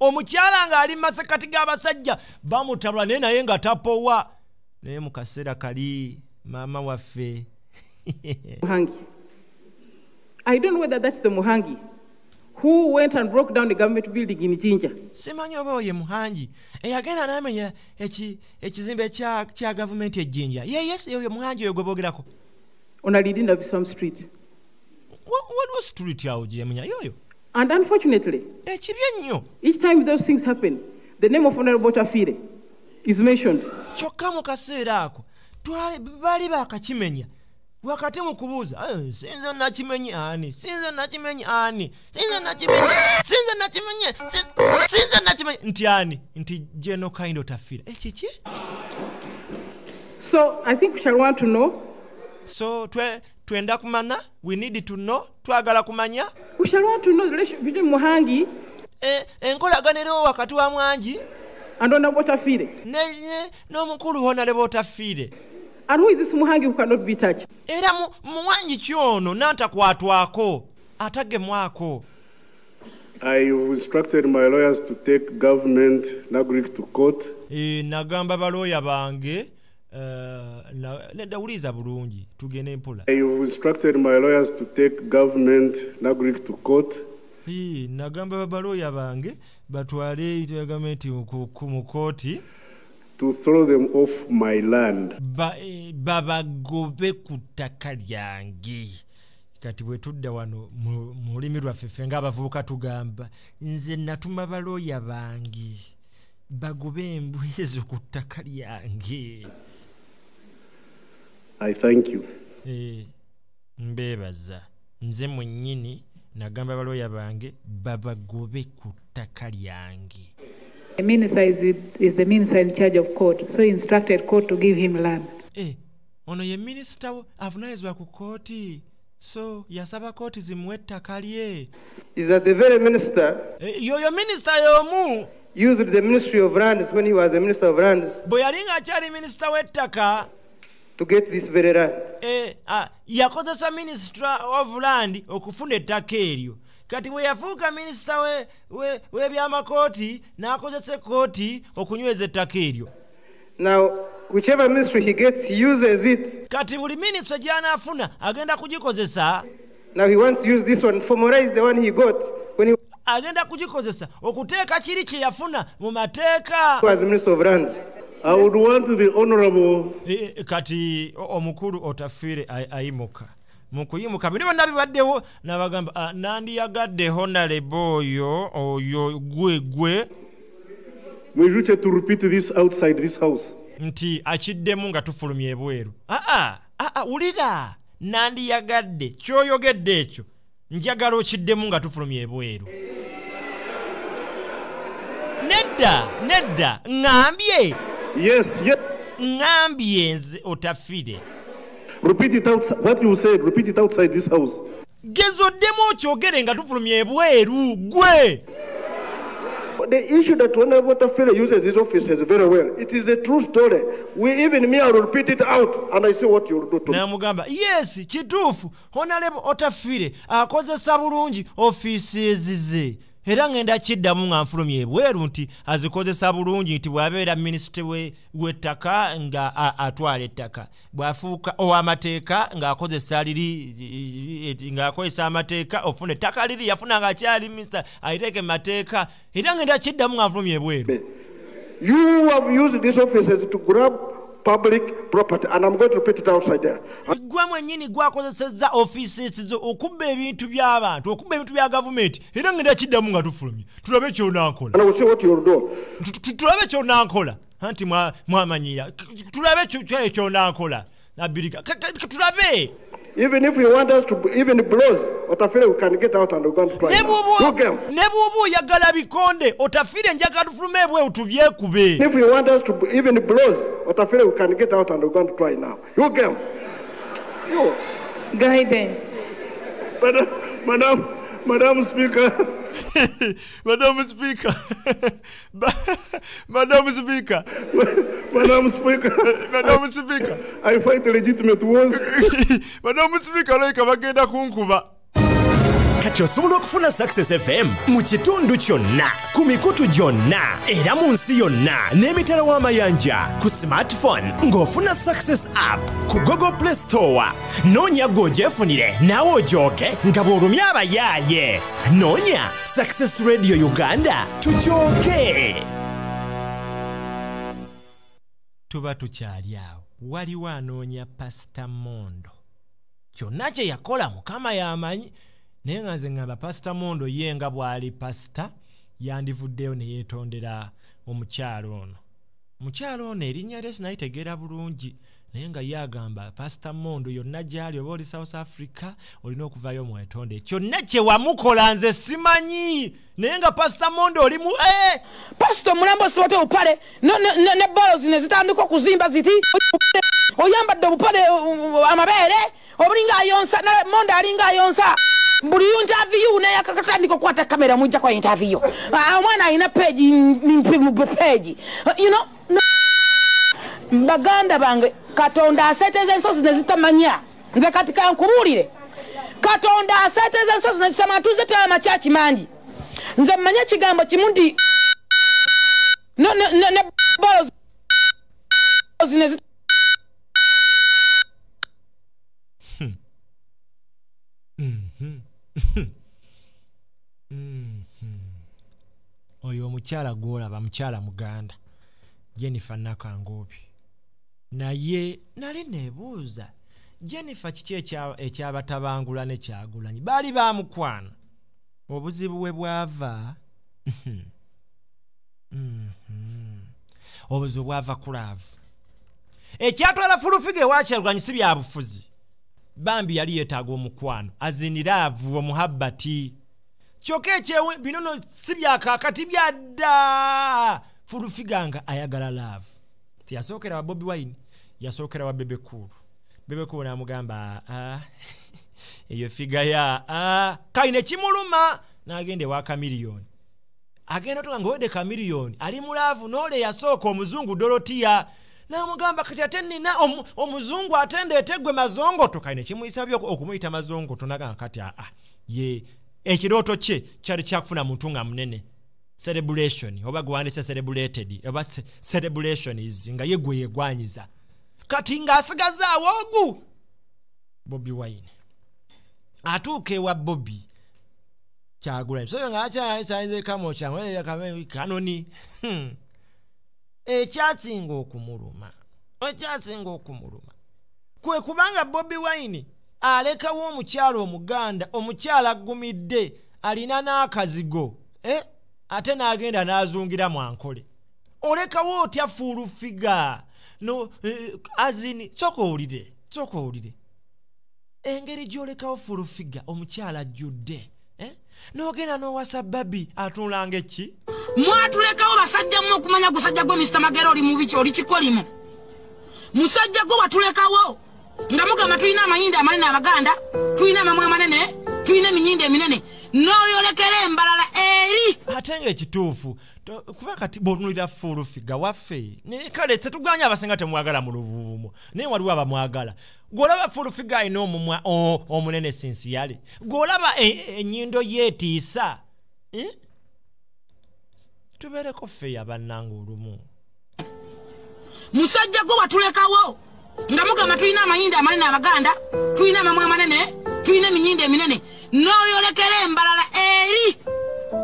Omukyala ng'ali mu masekati g'abasajja bamutabula naye naye nga tapowa naye mu kaseera kali maama waffe Muhangi. I don't know whether that's the Muhangi who went and broke down the government building in Jinja. simanyi oba oye ye muhangi eyagenda n'amenya cha ekizimbe kya kya gavumenti ejjinja yeyes oyo muhangi oyo gwe boogerako bi some Street. Wa- waliwo street awo gye yamenya yoyo And unfortunately, ekibi ennyo each time those things happen, the name of Honorable Tafire. Kyokka mu kaseera ako baali baakakimenya wakati mu kubuuza "Eh, sinze nakimenye ani sinze nakimenye ani sinze nakimenye sinze nakimenye si- sinze nakimenye nti ani? Nti geno kaindo tafiira ekiki So I think we shall want to know. so twe twenda kumanya we need to know twagala kumanya. We shall want to know the relationship between Muhangi Eh, enkolagano eriwo wakati wa mwangi and Honorable Tafire. ne- ne- n'omukulu honalebo otafiire And who is this Muhangi who cannot be touched? era mu- muwangi kyono n'antakwatwako atagemwako I've instructed my lawyers to take government Nagrik to court. Eh, nagamba balooya bange eh, na- nedda wuliza bulungi tugende mpola I've instructed my lawyers to take government Nagrik to court. Eh, nagamba balooya bange batwale gavumenti mu kooti to throw them off my land. ba- babagobe ku ttaka lyange. Kati bwe tudda wano mu mu lulimi lwaffe ffe ng'abavubuka tugamba nze natuma balooya bange. Bagobe embwa *laughs* ezo ku ttaka lyange. I thank you. Eh, mbeebaza. Nze mwennyini nagamba balooya bange babagobe ku ttaka lyange. The minister is, is the minister in charge of court, so he instructed court to give him land. Eh, ono ye minisita avunaanyizibwa ku kooti so yasaba kooti zimuwe ettaka lye. Is that the very minister Eh, yoyo minisita y'omu. used the Ministry of Lands when he was the Minister of Lands? Bwe yali ng'akyali minisita w'ettaka to get this very land. eh, ah, yakozesa minisita of land okufuna ettaka eryo kati bwe yafuuka minisita we- we- w'ebyamakooti n'akozesa ekkooti okunyweza ettaka eryo Now, whichever ministry he gets, he uses it. kati buli minisita gy'anaafuna agenda kugikozesa Now he wants to use this one, formalize the one he got when he agenda kugikozesa okuteeka kiri kye yafuna mu mateeka Minister of Lands. I would want the honorable kati omukulu otafiire ay- ayimuka. Mu kuyimuka bino byonna bibaddewo n'abagamba "Ah, nandiyagadde honalebo oyo oyo gwe gwe. Mwijuche to repeat this outside this house. nti akiddemu nga tufulumya ebweru. Aa aa wulira nandiyagadde kyoyogedde ekyo njagala okiddemu nga tufulumya ebweru. Nedda nedda ŋŋambye yes yes ŋŋambye nze otafiire Repeat it outside. What you said, repeat it outside this house. gezoddemu okyogere nga tufulumya ebweru gwe The issue that Honorable Tafile uses his offices very well. It is a true story. We even me, I will repeat it out, and I see what you will do to me. n'amugamba yes kituufu honalebo otafiire akozesa bulungi ofiisi ezize era ngenda kiddamu nga nfulumya ebweru nti azikozesa bulungi nti bw'abeera minisite w'ettaka nga atwala ettaka. Bw'afuuka ow'amateeka ng'akozesa liri ng'akozesa amateeka ofuna ettaka liri yafuna nga akyali minisita aliteeke mu mateeka era ngenda kiddamu nga nfulumya ebweru. You have used these offices to grab public property, and I'm going to repeat it outside there. gwe mwennyini gwakozesezza offices zo okubba ebintu by'abantu okubba ebintu bya gavumenti. Era ngenda kiddamu nga tufulumye. Tulabe kyonankola And I will see what you'll do. tulabe kyonankola anti mwa- mwamanyira K- tulabe kyo- kyonankola nabirika. Ka- ka- ka- tulabe Even if you want us to, even blows, Otafile, we can get out and we're going to try. ne now. bw'oba- You game. oyagala bikonde otafiire njagala tufulume ebweru tubyekube If you want us to, even blows, Otafile, we can get out and we're going to try now. You game. You. Guidance. Madam, Madam, Madam Speaker. *laughs* Madam Speaker. *laughs* Madam Speaker. *laughs* Madam Speaker. Madam Speaker. I fight legitimate wars. Madam Speaker, olabika bagenda kunkuba kati osobola okufuna success fm mu kitundu kyonna ku mikutu gyonna era mu nsi yonna n'emitala w'amayanja ku smartphone ng'ofuna success app ku google play store. Noonya gw'ogyefunire naawe ojooge nga bw'olumya abayaaye. Noonya success radio uganda tujooge tuba tukyali awo. Waliwo anoonya pasita mondo. Kyonna kye yakola mukama yamanyi naye nga nze ŋŋamba pasita mondo ye nga bw'ali pasita yandivuddeyo ne yeetondera omukyalo ono. Omukyalo ono erinnya lye sinalitegeera bulungi naye nga ye agamba pasita mondo yonna gy'ali oba oli south africa olina okuvayo mwetonde kyonna kye wamukola nze simanyi! Naye nga pasita mondo oli mu eh! pasita omulambo osibote obupale no- ne ne- ne bolo zino zitandika okuzimba ziti? Oyambadde obupale uh, amabeere? Obulinga ayonsa na monda alinga ayonsa buli intaviyu naye akatandika okukwata kamera mujja kwa intaviyu Ah, omwana alina peegi peegi you know no- baganda bange katonda aseeteza ensozi nezitamanya nze kati kankubuulire katonda aseeteza ensozi nezita tuze teba makyaki mangi nze ndi no- ne no no bolo zino oyo omukyala gwolaba mukyala muganda jennifer nakangobi naye nali nebuuza jennifer kiki ekya- ekyabatabangula nekyagulanyi baali bamukwana. Obuzibu bwe bwava. *laughs* Mhm. obuzibu bwava kulaavu. Ekyatwala fulufige ewakyalwanyi si bya bufuzi bambi yali yeetaaga omukwano aziniraavu omuhabbati kyokka ekyewe binono si byakakati byadda fulufiga nga ayagala laavu tiyasookera wa bobi wine yasookera wa bebekulu bebekulu namugamba "Ah, *laughs* eyo figa ya ah, kaine kimuluma n'agenda ewa kamiliyoni agenda otoga nga wedde kamiliyoni ali mu laavu noole yasooka omuzungu dorotiya namugamba kati ate nina omu- omuzungu ate ndeeteggwe mazongoto kaine kimuyisa byo okumuyita mazongoto nagamba kati aa ye ekirooto kye kyali kyakufuna muntu nga munene celebration oba gwandise celebrated oba ce- celebrations nga ye gwe yegwanyiza kati ng'asigazaawo ogu bobi wine atuuka ewa bobi kyagulanyi so nga akyayinza ekamo kyange kanoni Hmm. Ekyasinga okumuluma ekyasinga okumuluma kwe kubanga bobi wine alekawo omukyala omuganda omukyala aggumidde alina n'akazigo eh? ate n'agenda n'azungira mwankole olekawo otya fuulufiga no eh, azini soka owulire soka owulire engeri gy'olekawo fuulufiga omukyala ajjudde? N'ogenda n'owasa babi atunulanga eki mwatulekawo basajja mu okumanya gusajja gwe mr magero oli mubiki oli kikolimu musajja gwe watulekawo nga mugamba tulina amayinda amanene abaganda tulina amamwe amanene tulina eminyindo eminene n'oyolekera embalala eri. Ate ngaekituufu kuba kati bw'otunulira fuulufiga waffe naye kale tetuganya abasinga temwagala mu luvuuvumo naye waliwo abamwagala. Gw'olaba fuulufiga alina omumwa omunene sinsiyale gw'olaba e- ennyindo yeetiisa eh? tubeereko feya bannanga olumu. Musajja gwe watulekawo nga mugamba tulina amayinda amanene abaganda tulina amamwe amanene tulina eminyindo eminene. N'oyolekera embalala eri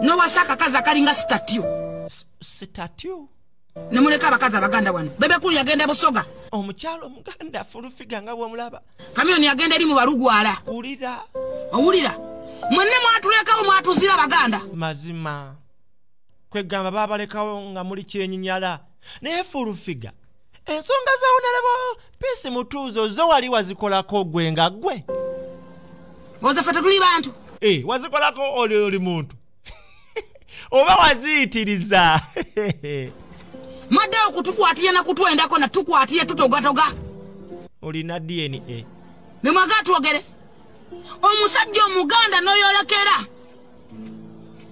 nowasa akakazi akalinga sitatyo sitatyo nemuleka abakazi abaganda wano. Bebekulu yagenda busoga. Omukyalo omuganda fulufiga nga bwomulaba kamyoni yagenda eri mu balugwala. Wulira. Owulira? Mwenna mwatulekawo mwatuzira abaganda. Mazima. Kwegamba babalekawo nga muli kyenyinyala. Naye fulufiga ensonga zawonalebo piisi mutuuzo zo wali wazikolako gwe nga gwe. Ozefe tetuli bantu. Eh, wazikolako oli oli muntu. *laughs* Oba waziyitiriza. *laughs* Mwaddewo kutukwatire nakutwendako natukwatire tutogatoga olina dna bemwaga twogere. Omusajja omuganda n'oyolekera.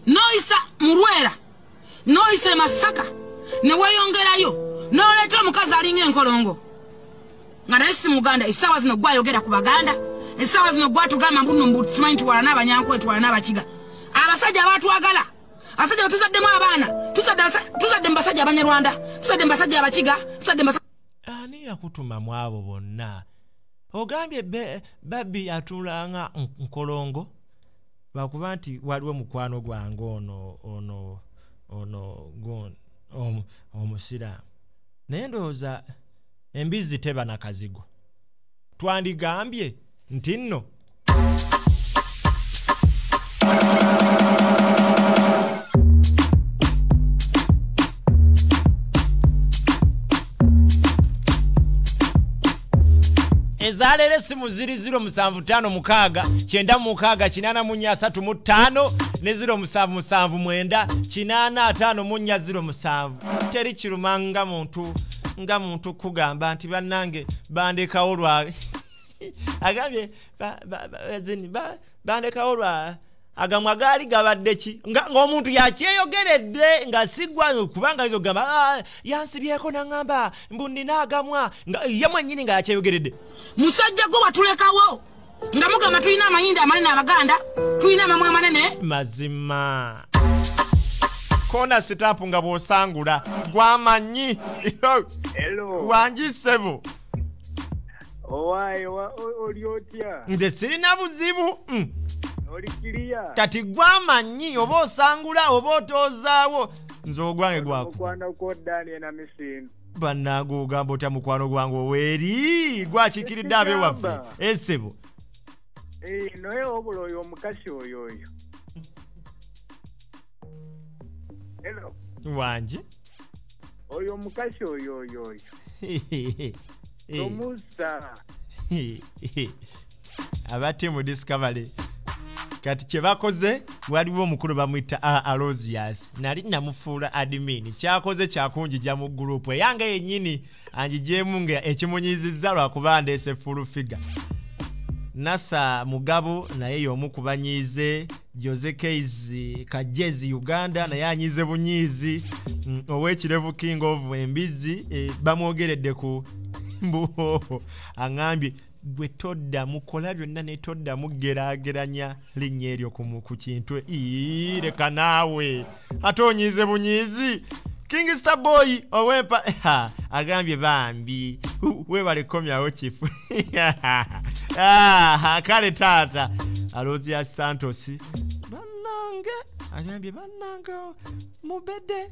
N'oyisa mulwera n'oyisa emasaka ne weeyongerayo n'oleeta omukazi alinga enkolongo. Nga naye si muganda essaawa zino gwayogera ku baganda. Essaawa zino gwatugamba mbuno mbu kimanyi twala n'abanyankole twala n'abakiga. Abasajja abatwagala. Abasajja betuzaddemu abaana. Tuzadde mu basajja abanyarwanda. Tuzadde mu basajja abakiga. Tuzadde ani yakutuma mu abo bonna? Ogambye babbi atulanga nkolongo? Lwakuba nti waliwo mukwano gwange ono ono ono omusiraamu naye ndowooza embizzi teba na kazigo. Twandigambye nti nno ezaleero essimu ziri 0756 9 ne 0779 855 teri kiruma nga muntu nga muntu kugamba nti bannange bandekawo lwa *laughs* agambye bandekawo lwa agamwa gaali gabadde ki? Nga ng'omuntu yakyeyogeredde nga sigwa kubanga izo gamba "Ah, yansibyeko naŋŋamba mbu nina agamwa. Nga ye mwennyini nga yakyeyogeredde. Musajja gwe watulekawo? Nga mugamba tulina amayinda amanene abaganda tulina amamwe amanene? Mazima. Kona sitapu nga bw'osangula gwamanyi wangi ssebo. Owaye wa- o- oli otya? Nze sirina buzibu. Mm. Kati gwamanyi oba osangula oba otoozaawo nze ogwange gwaku mukwano kwoddaani ena misindu. Bannange ogamba otya mukwano gwange oweeri? Gwakiikiridde abewaffe esebo Eh, naye wabula oyo omukasi oyo oyo. Wanje oyo omukasi oyo oyo oyo. *laughs* Tomusa *laughs* aba timu discovery kati kyebakoze waliwo omukulu bamwita alosias nali namufuula admin. Kyakoze kyakunjija mu gurupu eyange yennyini anjigyemu nga ekimunyizizza lwakuba ndeese fulu figa nasa mugabo naye y'omu ku banyiize jose keis kajezi uganda naye anyize bunyiizi mm, ow'ekirevu king of embizi eh, bamwogeredde ku mbu *laughs* aŋambye gwe toddamu kola byonna ne toddamu geraageranya linnya eryo ku kintu. Leka naawe. Ate onyiize bunyiizi? King star boy owempa agambye bambi. Webale komyawo kifu. *laughs* Kale taata. Aloozi ya santos. Bannange agambye bannange mubedde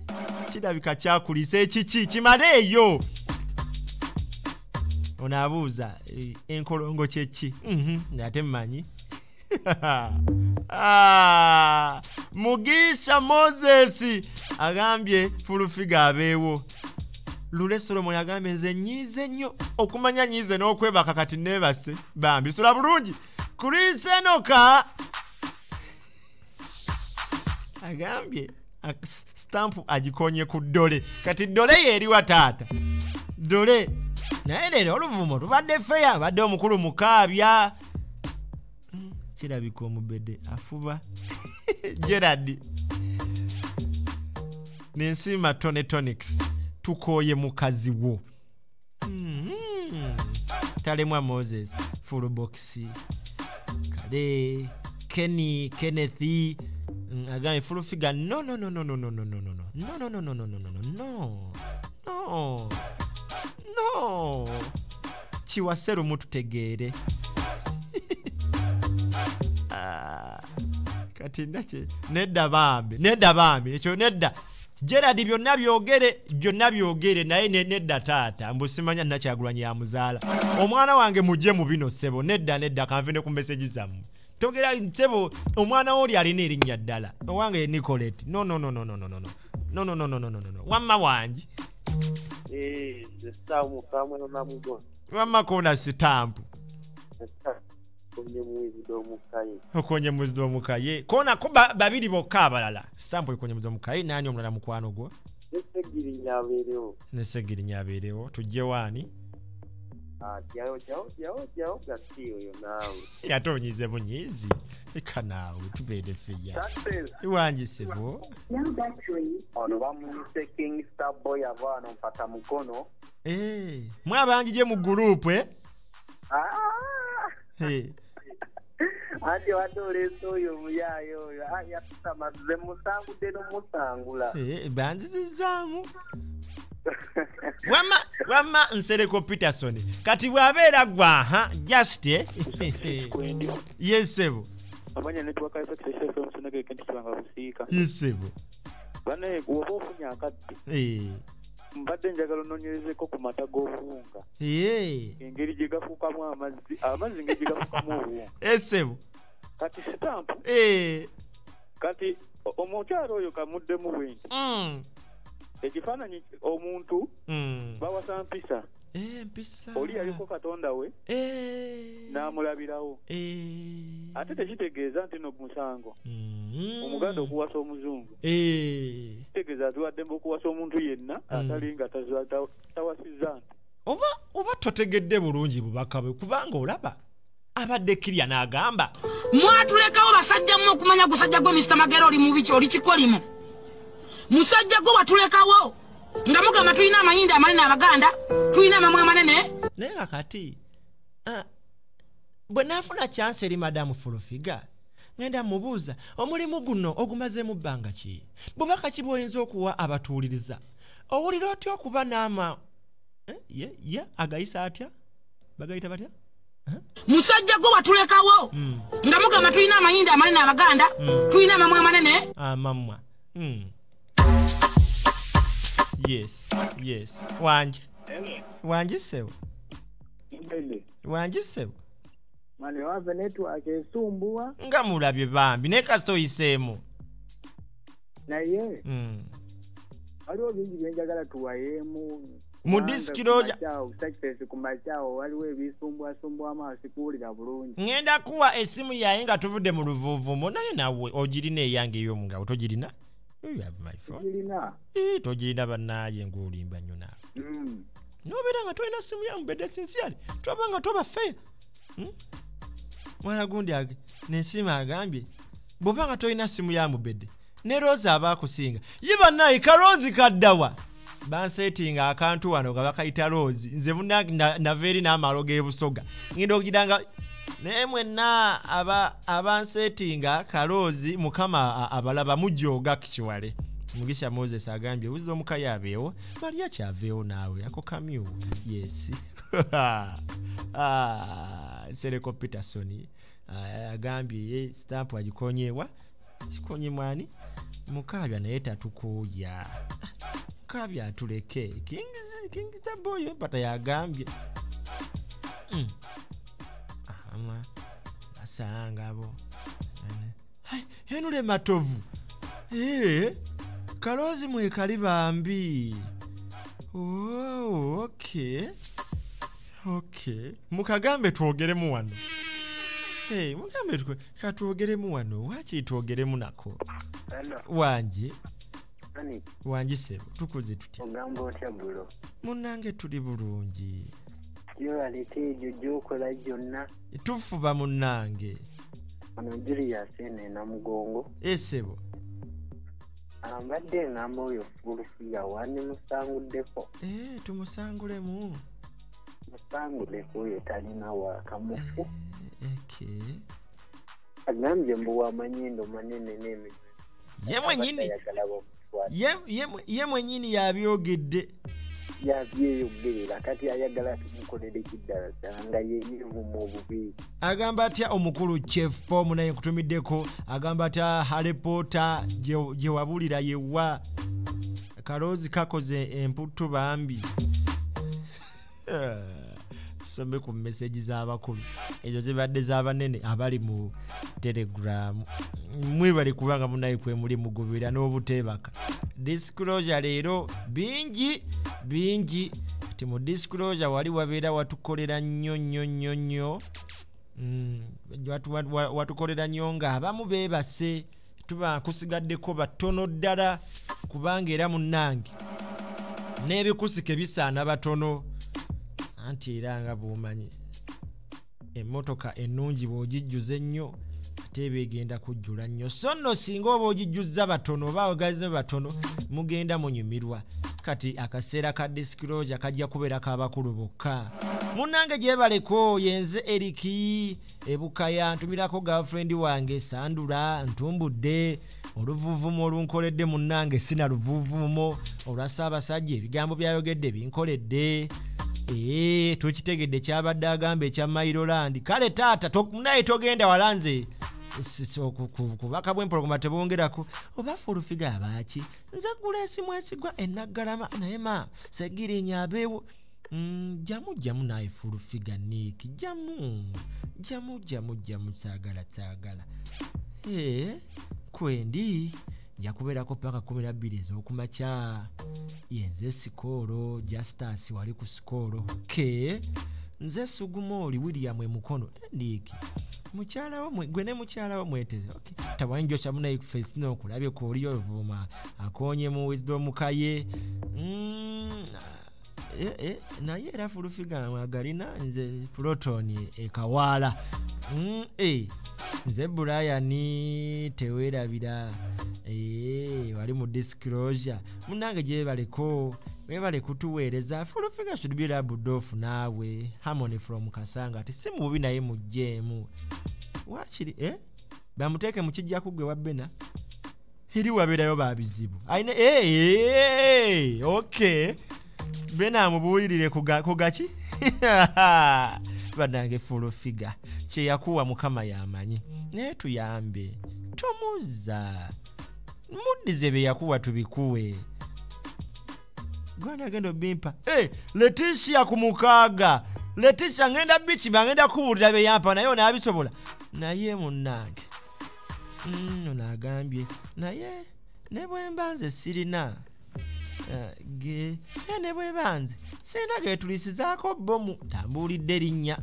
kirabika kyakulisa ekiki? Kimaleeyo onaabuuza eh, enkolongo kyeki Mhm, ate mmanyi? *laughs* Ah, mugisha moses agambye fulufiga abeewo. Lule solomon agambye nze nyiize nnyo okumanya nyiize n'okwebaka kati neebase bambi sula bulungi. Kuliisa enoka agambye ak- s- stampu agikonye ku ddole. Kati ddole yeeriwa taata. Ddole naye leero oluvumo tubadde feya abadde omukulu mukaabya Mm, kirabika omubedde afuba gerard nensiima tone tonics tukooye mukazi wo Mhm. talemwa moses fullbox kale kenny kenneth Mm, agambye fulufiga no no no no no no no no no no no no no no no no no no kiwaseru mututegeere Ah, kati nedda bambi nedda bambi ekyo nedda gerard byonna byogere byonna byogere naye ne- nedda taata mbusimanya nakyagulanye yamuzaala omwana wange mujje mu bino ssebo nedda nedda kanvine ku meseji zammwe togera ssebo omwana wo oli alina erinnya ddala owange nicolet no no no no no no no no no no no no no no no no wamma wangi Eh, sitaamu sitaamu eno namugona wamma koona sitampu okonyemuzidde omukaye koonako babiri bokka abalala. Sitampu ekonyemuzidde omukaye naani omulala mukwano gwo? Nesegirinya abeerewo nesegirinya abeerewo tujje waani? gakiyo yatoonyize bunyiizi eka naawe tubeere feya. Iwanjisebo ono oh, bamuyise king starboy avaano mpata mukono. Eh, Mwe abangi gye mu gurupu e eh? ah! eh. anti wadde oleesa oyo. Omuyaayi oyo yatusama ze musangudde nomusangula. Eh, eh, Banzizizaamu *laughs* wama wama nsereko peterson. Kati bw'abeera gwe aha just eh? *laughs* yesebo amanya netwakaesakisafemusenagekentikibangabusiika yesebo banaye woba ofunye akadde mbadde njagala ononyerezeko ku mata g'obuwunga. Eh, engeri gye gafuukamu amazzi amazzi engeri gye gafuukamu obuwunga. Esebo kati sitampu. Eh, kati omukyalo oyo kamuddemu bwenti. Mm, ekifaananyi omuntu mm. bawasa mpisa Eh, mpisa oli yaliko katonda we. Eh, n'amulabirawo eh, ate tekitegeeza nti no musango. Mm. omuganda okuwasa omuzungu. Eh, kitegeeza ziwaddembe okuwasa omuntu yenna atali nga tawasizza nti. Oba oba totegedde bulungi bubaka bwe kubanga olaba abadde kirya n'agamba mwatulekawo basajja mu okumanya gusajja gwe mr magera oli mubi oli kikolimu? Musajja gwe watulekawo nga mugamba tulina amayinda amanene abaganda tulina amamwe amanene. Naye kakati ah, bwe naafuna kyansi eri madamu fulufiga ngenda mubuuza omulimu guno ogumazeemu bbanga ki? Bubaka ki bwoyinza okuwa abatuwuliriza owulira otya okuba n'ama Eh, ye ye agayisa atya? Bagayita batya? Musajja gwe watulekawo. Nga mugamba tulina amayinda amanene abaganda tulina amamwe amanene. Amamwa. Mm. Yes yes. Wanje. Wanje sewo wanje sewo mani wave network esumbuwa. Nga mulabye bambi naye kasita oyiseemu naye? Mm. waliwo bingi byenjagala tuwayeemu. Mu disikiro ja- success ku makyawo waliwo ebisumbwasumbwamu asikuwulira bulungi. Ŋŋenda kuwa essimu yaye nga tuvudde mu luvuuvumo naye nawe ogirina eyange ey'omungabo togirina Ii, togirina bannaaye ng'olimba nnyo naawe nobeera nga tolina simu ya mubedde sinsiali toba nga toba feya Hmm? mwana gundi age nensimu agambye bw'oba nga tolina simu ya mubedde ne roozi aba akusinga ye bannaaye karoozi kaddawa. Banseetinga akantu wano nga bakayita roozi nze munange na- nava eri n'amalo g'ebusoga ngenda okugiranga naye mwenna aba- abanseetinga kaloozi mukama abalaba mujooga kikiwale mugisha moses agambye buziza omukayi abeewo? Malya kyaveewo naawe ako kamyu. Yes. *laughs* Ah, sereko peterson ah, agambye ye stampu agikonyewa kikonye mwani? Mukabya naye tatukuuya. Mukabya atuleke. Kingizi kingiza oyo mpata yagambye. Mm. Ama basangabo henule matovu. Ee kaloozi mwekali bambi. Oh, okay okay. Mukagambe twogeremu wano. Hey, mugambe katwogeremu wano wakiri twogeremu nako? Wanje wanje sebo tukuze tutya? Bulo? Munange tuli bulungi gyobaleka egyo gyokola gyonna tufuba munnange. Ono julius enenamugongo esebo ambadde ah, engamba oyo bulufiya wandimusanguddeko eh, tumusangulemu. Musanguleko oyo talina waakamufu eh, agambye mbu wamanyindo manene n'emizimu ye mwenyini ye mwenyini yabyogedde. Yabyeyogerera kati ayagala tumukolere kiddala ddala nga yeyevuma obubi. Agamba atya omukulu chef pom naye nkutumiddeko agamba atya harepoota gye wabulira yewa? Kaloozi kakoze emputu bambi *laughs* some ku meseji z'abakulu ezo zibadde z'abanene abali mu telegram. Mwebale kubanga munaye kwe muli mugubira n'obuteebaka. Disclosure leero bingi bingi. Ti mu disclosure wali wabeera watukolera nnyo nnyo nnyo nnyo. Mm, watu- watu- wa- watukolera nnyo nga abamu beebase. Tuba kusigaddeko batono ddala kubanga era munnange. N'ebikusike bisaana batono anti era nga bw'omanyi emmotoka ennungi bw'ogijjuza ennyo ate eba egenda kujjula nnyo. So nno singa oba ogijjuzza batono oba ogaze batono mugenda munyumirwa. Kati akaseera ka disclosure kajja kubeera k'abakulu bokka. Munnange gyebaleko yenze eriki ebukaya ntumirako girlfriend wange sandula ntumbudde. Oluvuvumo olunkoledde munnange sina luvuvumo olwa ssaabasajja ebigambo byayogedde binkoledde ee tukitegedde kyabadde agamba ekya mairoland kale taata naye togenda walanze kubaka bwempologoma tebongerako. Oba fulufiga abaaki nze gula esimu esigwa enaggalama naye ma segirinya abeewo. Mm, jamu jamu naye fulufiga niiki jamu jamu jamu jamu saagala saagala. Ee kwendi nja kubeerako paka 12 ez'okumakya. Yenze sikoolo justas wali ku sikoolo. Ke nze suguma oli william emukono endiiki mukyalawo mwe- gwe ne mukyalawo mweteze. Tawanjo kyamunaye fesina okulabye kooli ovuma akonye mu wisdom kaye. Mm, eh, eh, naye era fulufiga mwagalina nze proton ekawaala Mm, eh, nze burayani teweerabira Eh, wali mu disclosure. Munange gyebaleko webale kutuweereza. Fulufiga should be rubbed off naawe harmony from kasanga ati si mubi naye mugjeemu. Wakiri eh? bamuteeke mukijjaku gwe wabbena eri wabeerayo babizibu ayina hey, okay bena amubuulirire ku ga- ku gaki? *laughs* Banange fulufiga kyeyakuwa mukama yamanyi. Naye tuyambe. Tomuzza. Muddize bye yakuwa tubikuwe. Gwana agenda obimpa. Hey, letisha ku mukaaga. Letisha ngenda biki bangenda kubuulira bye yampa naye onaabisobola naye munnange. Mm, ono agambye. Naye ne bwemba nze sirina. eh, ge ye ne bweba nze sirina getulisizaako bomu tambuulidde linnya.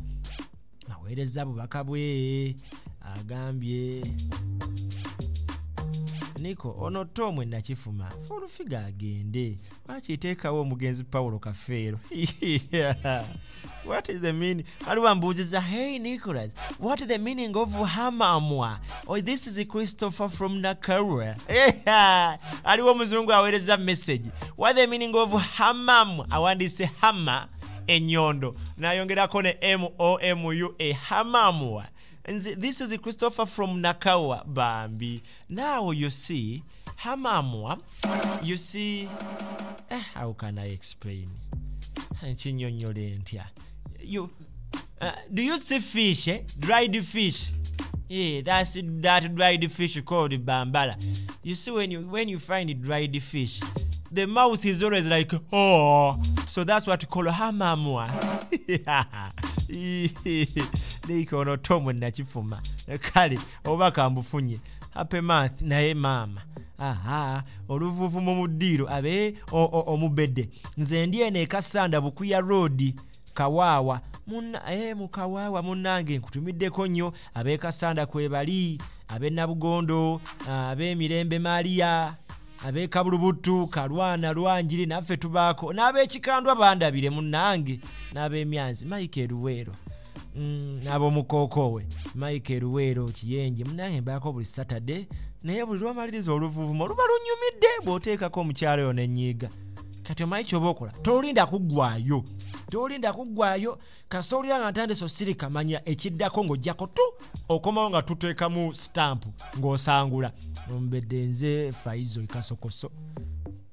Aweereza bubaka bwe agambye niko ono tomwe nakifuma. Fulufiga agende. Bakiteekawo omugenzi paulo kafeero? *laughs* What is the meaning? Aliwo ambuuziza hey nicholas what is the meaning of hamamwa? Oh, this is christopher from nakara *laughs* aliwo omuzungu aweereza message. What the meaning of hamamwa? Awandiise hama enyondo. Nayongerako ne momu a hamamwa Nze- this is christopher from nakawa bambi. Now you see hamamwa you see eh, how can i explain? You uh, do you see fish eh? dried fish. Yeah that's that dried fish called bambala. You see when you when you find dried fish the mouth is always like oh. So that's what you call hamamwa. *laughs* Neikono tomwe nakifuma kale oba kambufunye. Happy month naye maama aha oluvuvumu mu ddiiro abe omubedde. Nze ndi eno ekasanda bukuya road kawaawa Munna- eh, mu kawaawa munnange nkutumiddeko nnyo. Ab'ekasanda kwebali ab'enabugondo ab'emirembe maliya ab'ekabulubutu kalwana lwanjiri naffe tubaako. N'ab'ekikandwa bandabire munnange n'ab'emyanzi mike eruweero. Mm, n'ab'omukookoowe mike eruweero kiyenje. Munnange mbaako buli saturday naye buli lwomaliriza oluvuvumo luba lunyumidde bw'oteekako omukyalo yo nenyiiga kati omanyi kyoba okola? Tolinda kuggwayo tolinda kuggwayo kasita olira nga ntandise osirikamanya ekiddako ng'ojjako tu okomawo nga tuteekamu stampu ng'osangula. Ombedde nze faizo ikasokoso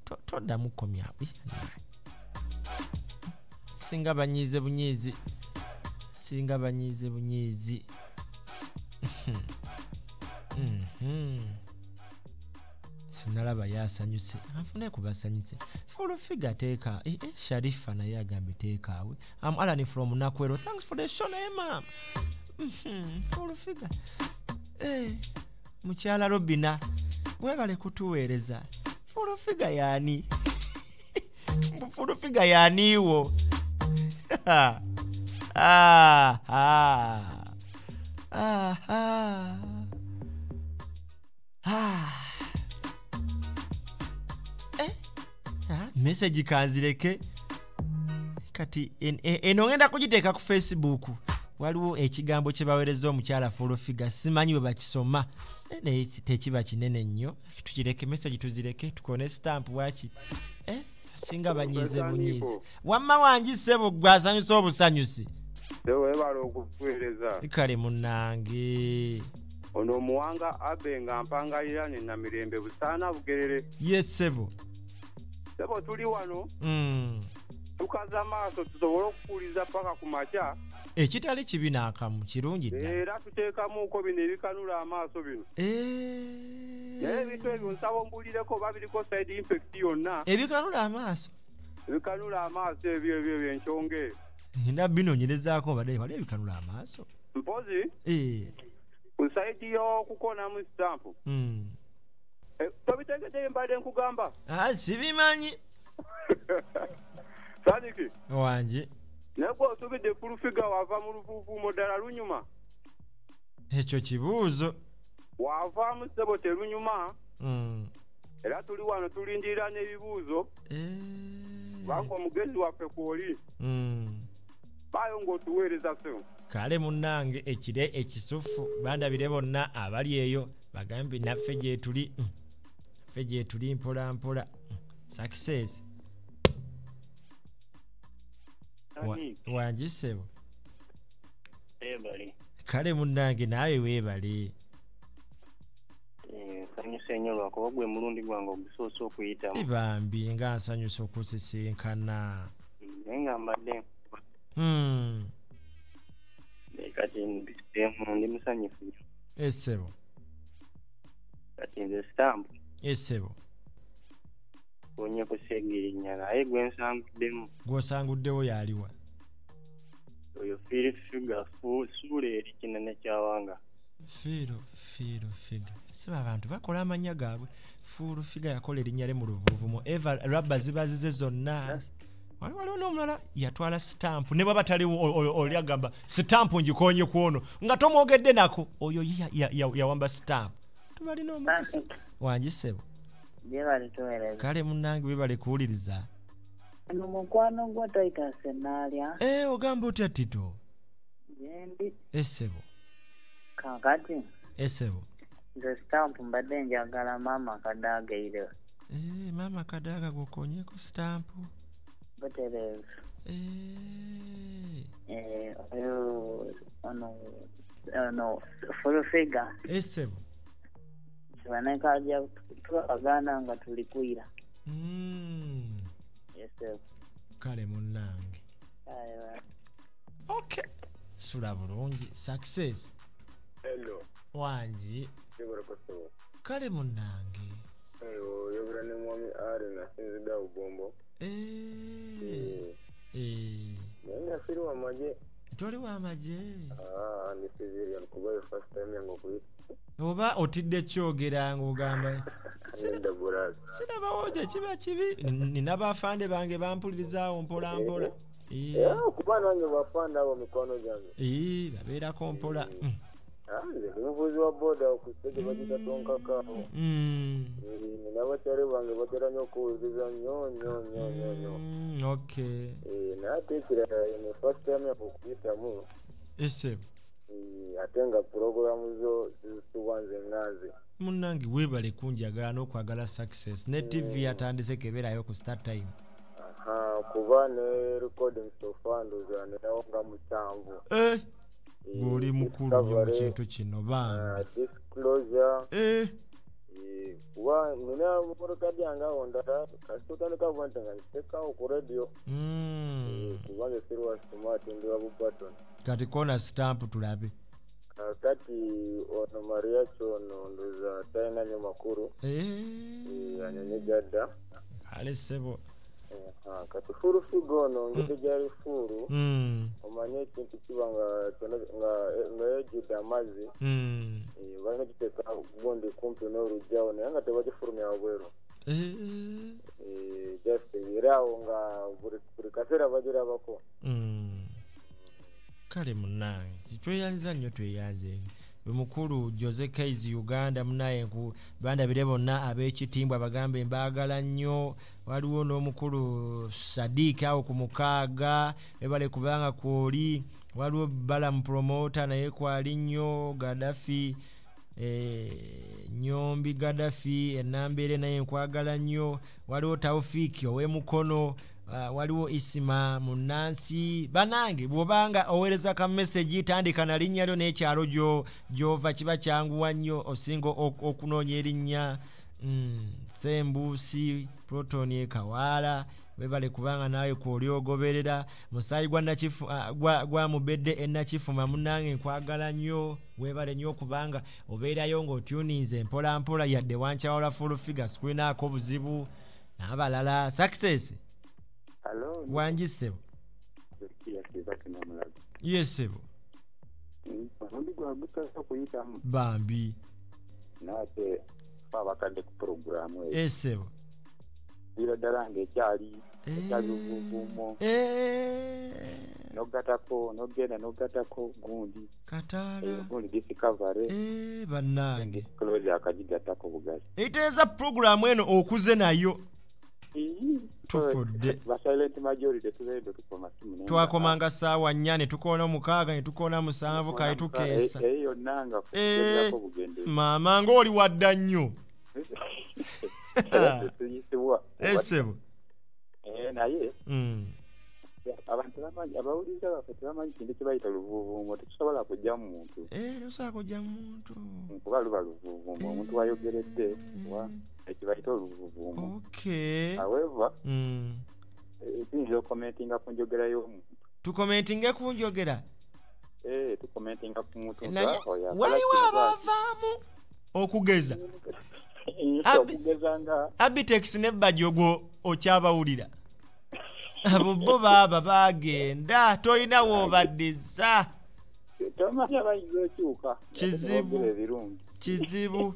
To- toddamu komyawe singa banyiize bunyiizi. Singa banyiize bunyiizi. *laughs* Mhm. Sinalaba yasanyuse anfune kubasanyuse. Fulufiga teeka eh, eh, sharifa naye agambye teekaawe am alani from nakwero. Thanks for the show naye maama Mhm, fulufiga Eh, mukyala robina webale kutuweereza fulufiga yaani? Fulufiga yaaniiwo ah, ah, ah, message kanzireke. Kati en- e- eno ngenda kugiteeka ku facebook. Waliwo ekigambo kye baweereza omukyala folofiga simanyi bwe bakisoma. Eh, naye ki- tekiba kinene nnyo. Tukireke message tuzireke tukone stamp waki Eh, singa banyiize bunyiizi wamma wangi ssebo gwe asanyusa obusanyusi tewebala okutuweereza kale munnange. Ono omuwanga abe nga mpangalira ne namirembe busaana bugerere. Ye ssebo sebo tuli wano Mm. tukaza maaso tusobole okukuuliza paka ku makya. Ekitali kibi n'akamu kirungi era tuteekamuuko bino ebikanula amaaso bino. Naye ebintu ebyo nsaba ombulireko oba biriko side infect yonna. Ebikanula amaaso? Ebikanula amaaso ebyo ebyo byenkyonge nina binoonyerezaako mbadde wali ebikanula amaaso? Mpozi? Ku saidi y'okukonamu sitampu Eh, tobitegedde mbadde nkugamba. Ah, sibimanyi. *laughs* Saniki wange naye gwe osubidde fulufiga wava mu luvuuvuumo ddala lunyuma. Ekyo kibuuzo. Wavaamu ssebo terunyuma Mm. era tuli wano tulindirira n'ebibuuzo. Kubanga omugezi waffe kwoli. Mm. baayo ng'otuweereza ssebo. Kale munnange ekire ekisufu bandabire bonna abali eyo bagambe naffe gyetuli mm, ffe gyetuli mpola mpola Mm, success. Wa- wangisebo kale munnange naawe weebale. Nsanyusa ennyo lwakuba gwe mulundi gwange ogusoose okuyitamu? Bambi nga nsanyusa okusisinkana naye nga mbadde Hmm, kati mbisemu ndi musanyufu nnyo. Esebo kati nze sitampu esebo onye kusiega erinnya naye gwe nsanguddemu. Gw'osanguddewo yaliwa oyo fiiri figa suula eri kinene kyawanga fiiro fiiro figa siba abantu bakola amanya gaabwe. Fuulu figa yakola erinnya lye mu luvuuvumo eva rabba ziba zize zonna. Wali waliwo n'omulala yatwala sitampu ne bwaba taliwo o- oli agamba sitampu ngikonye kwono nga tomwogedde nako. Oyo yawamba sitampu tubalina omukisa wangisebo? Kale munnange bebale kuwuliriza. Ono mukwano gwo toyitase naalya e ogamba otya tito? Gyendi esebo kakati esebo nze sitampu mbadde njagala maama kadaageire Eh, maama kadaga gokonyeko sitampu butereevu. Eh, ono ono fulufiga esebo kibanekajja twabaganda nga tulikwira. Mm, kale munnange. Okay sula bulungi. Success. Hello. Wangi kale munnange. Oyogera ne mwami ari nasinzidde awo bombo Eh, naye nga siri wamagye toli wamagye ndi civilian kuba yo first time yange okuyita oba otidde kyogera ngaogamba burazi sirabawooza kiba kibi. Nina bafande bange bampulirizaawo mpola mpola. Eh, kuba nange bwafanda abo mikwano gyange. Eh, babeerako mpola. Mm, Ah, nze ndi muvuzi wa boda ku stage bagita tonkakaawo. Mm, nabakyale bange batera nnyo okuwuliriza nnyo nnyo nnyo nnyo nnyo. Mm, okay. Eh, naye ate ekirala eno first time yange okuyitamu eh, ate nga puroguramu zo zizisubwa nze nganze munnange weebale kunjagala n'okwagala success. Ne tv yatandise kebeerayo ku star time. Kuba ne recording sofanduza nenawo nga mukyanvu Eh, ng'oli mukulu nnyo mu kintu kino bambi. disclosure. Eh. Eh, kuba nina motoka yange awo ndala kasitotandika vuba nti nga nitekawo ku radio. Mm. kubanga siri wa smart ndi wa bubaton kati kona stamp tulabe kakati ono mariacho ono ndoza talina nyo makulu Eh, anyonyiga dda ale ssebo Eh, ah, kati fulu figo ono ngeri gyali fulu Mm. omanye ekintu kiba nga kyona- nga- nga yejjudde amazzi Mm. Eh, balina kiteeka gundi kumpi n'olugjawo naye nga tebagifulumya wabweru Eh, just era awo nga buli- buli kaseera bagirabako Mm. Kale munange tweyanza nnyo tweyanze. Mukulu jose kais uganda munaye bandabire bonna ab'ekitimbwa bagambe mbaagala nnyo. Waliwo n'omukulu sadiiki awo ku mukaaga ebale kubanga kwoli. Waliwo balamu promota naye kwali nnyo gadafi eh, nyombi gadafi enambeere naye nkwagala nnyo. Waliwo taufiiki ow'emukono waliwo isima munansi banange bwobanga oweereza ka message tandika na linnya lyo n'ekyalo gyo gyova kiba kyanguwa nnyo osinga ok- okunoonya erinnya. Mm, sembuusi protoni ekawaala webale kubanga naawe kwoli ogoberera. Musaayi gwa ah, mubedde enakifuma munange nkwagala nnyo webale nnyo okubanga obeerayo ng'otuninze mpolampola yadde wankyawala fulufiga sikulinaako buzibu n'abalala. Success Hello. wangisebo yakiza kinamulago yesebo omundi gwagusasa okuyitamu bambi. Nate fa abakadde ku puroguramu eyo esebo bira ddala ngaekyali ekyali obuvumo nogatako nogenda nogatako gundi. Kataala gundi discovery bannange. Close akagigatako bugazi. Eteeza puroguramu eno okuze nayo tufudde twakomanga saawa nnya ne tukoona mukaaga ne tukoona musanvu kale tukeesa. Eh, kugerako bugende maama ng'oli wadda nnyo. Esebo *laughs* Eh, naye Mm. abantu bamanyi abawuliriza baffe tebamanyi kintu kibayita luvuuvuumo tekisobola kujja mu muntu. Tosobola kujja muntu. Kuba luba luvuuvuumo omuntu wayogeredde wa ekibayita oluvuuvuumo okay however Mm. eh, tuyinza okomentinga ku njogera y'omuntu tukomentinge ku njogera Eh, tukomentinga ku muntu waliwo abavaamu okugeza. *laughs* Abitex nebbaji ogwo okyabawulira. Abo bo baaba bagenda tolina woobaddiza tomanyi abayinza okyuka. Kizibu. Kizibu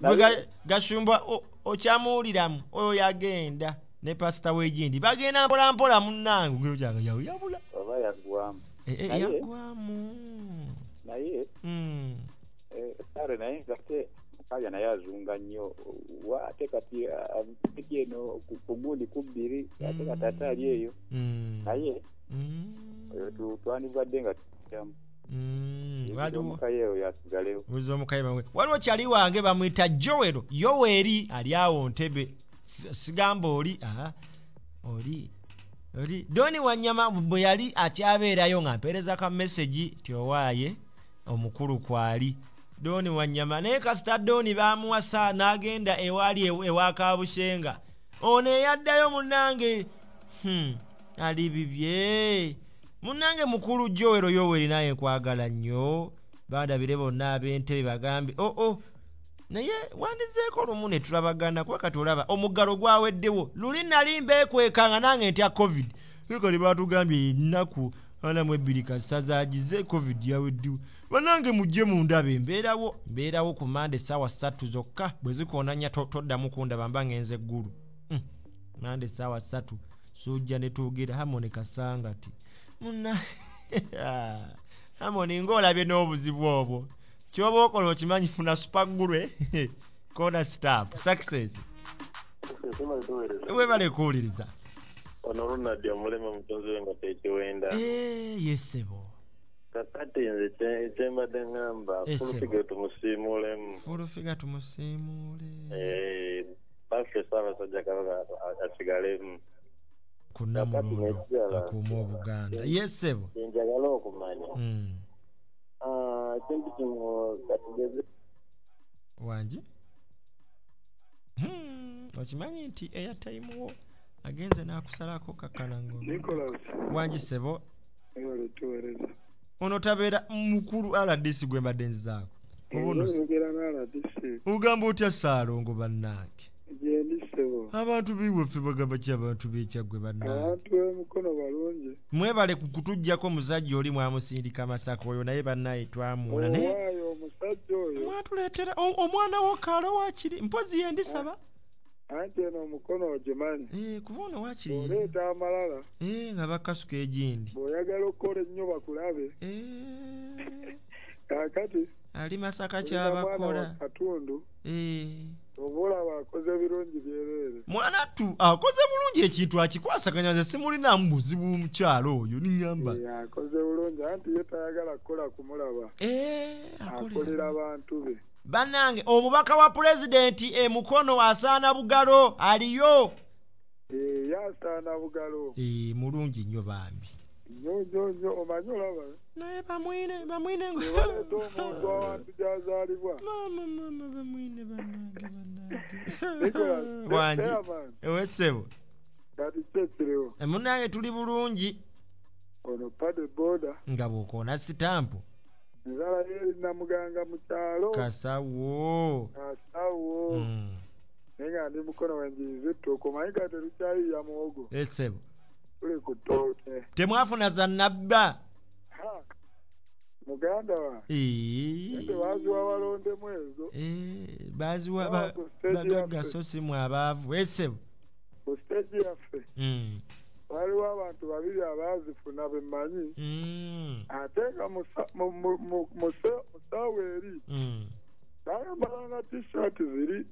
Gwe ga- gashumbwa o- okyamuwuliramu oyo yagenda ne pasita wegindi bagenda mpolampola munnange gyojaga yawuyabula oba yaggwamu Eh, eh, Naye- yaggwamu naye? Mm. eh, sare naye ngate mukaabya naye azunga nnyo. Ate kati abiki eno ku- ku gundi ku bbiri ate kati ate ali eyo. Mm. naye? Oyo twandibadde nga tutyamu waliwo- omukaye oyo yasigalewo buza omukayi bamwe. Waliwo kyali wange bamwita joero yoweri ali awo ntebe. Si- sigamba oli oli oli. Doni wanyama bwe yali akyabeerayo nga mpeereza ka mesagi ti owaaye omukulu kwali. Doni wanyama naye kasita doni bamuwasa n'agenda ewali ew- ewa kabushenga. Ono eyaddayo munnange Hmm, ali bibye munnange mukulu joero yoweri naye nkwagala nnyo. Bandabire bonna ab'entebe bagambe oo oh, oh. naye wandizeeko lumu ne tulabagana kuba kati olaba omuggalo gwaweddewo. Luli nali mbeekwekanga nange ntya covid. Kale batugambye ennaku ana mu ebbiri kasazaagize covid yaweddewo. Banange mujje mundabe mbeerawo mbeerawo ku mande essaawa ssatu zokka bwe zikoonanya to- toddamu kundaba mba ngenze eggulu. Hmm, mande essaawa ssatu sujja ne tuugera hamoni kasangati muna *laughs* hamoni ng'olabye n'obuzibu obwo. Kyoba okola okimanyi funa supagulwe. *laughs* Kona stap success. Webale kuwuliriza. Ono ronald omulema mutonzi we nga tekiwenda yesebo kakati nze kye- kyembadde ŋŋamba Ese. fulufige tumusiimulemu fulufiga tumusiimuule Eh, paffe ssaabasajja kabaka asigalemu ku namulondo akuuma obuganda yesebo njagala okumanya. Ekintu kino katugeze wangi okimanyi nti airtime wo agenze n'akusalako kakanango Nicholas. wangi sebo? Ono tabeera mukulu rdc gwe mbadde nzizaako. Ogamba otya saalongo bannange. Abantu biweffe bagamba ki abantu b'ekyaggwe bannange Abantu b'emikono balungi. mwebale ku kutugjako musajja oli mwamusindika masaka oyo naye bannaye twamuwona naye mwatuleetera omwana wo kaalo waakiri mpozi ye ndisaba Anti eno omukono ogimanyi. kuba ono waakiri Oleeta amalala. Eh, nga bakasuka egindi Bw'oyagala okukola ennyo bakulabe. Kaakati. ali masaka kyabakola katundu. Eh. Oba olaba akoze birungi byereere. mwana tu akoze bulungi ekintu akikwasaganya nze simulinamu buzibu mukyalo oyo niŋŋamba Eh, akoze bulungi anti ye tayagala kukola kumulaba. akolera abantu be. bannange omubaka wa pulezidenti e mukono asaana bugalo aliyo Eh, ye asaana bugalo. Eh, mulungi nnyo bambi nnyo omanyi olaba naye bamwine bamwine baleeta omuntu awantu *laughs* gyazaalibwa? Bamwine bannange *laughs* Nicholas, *laughs* wangi chairman, ewesebo kati ki ekiriwo munange tuli bulungi. Ono pade boda nga bw'okoona sitampu. Enzala yeri namuganga mu kyalo. Kasawo. Asawo Mm. naye nga ndi mukono wenjizitto okumanyi ka terukyayiya muwogo. Esebo temwafuna za nabba muganda wa? Eh, ente baziwa balondemu ezo. Baziwa ku bagagga so si mwe abaavu. Esebo ku siteegi yaffe. Mm. waliwo abantu babiri abaazifuna bemmanyi Mm. ate nga mu- musaawa eri Mm. bayambalanga tishaati ziri.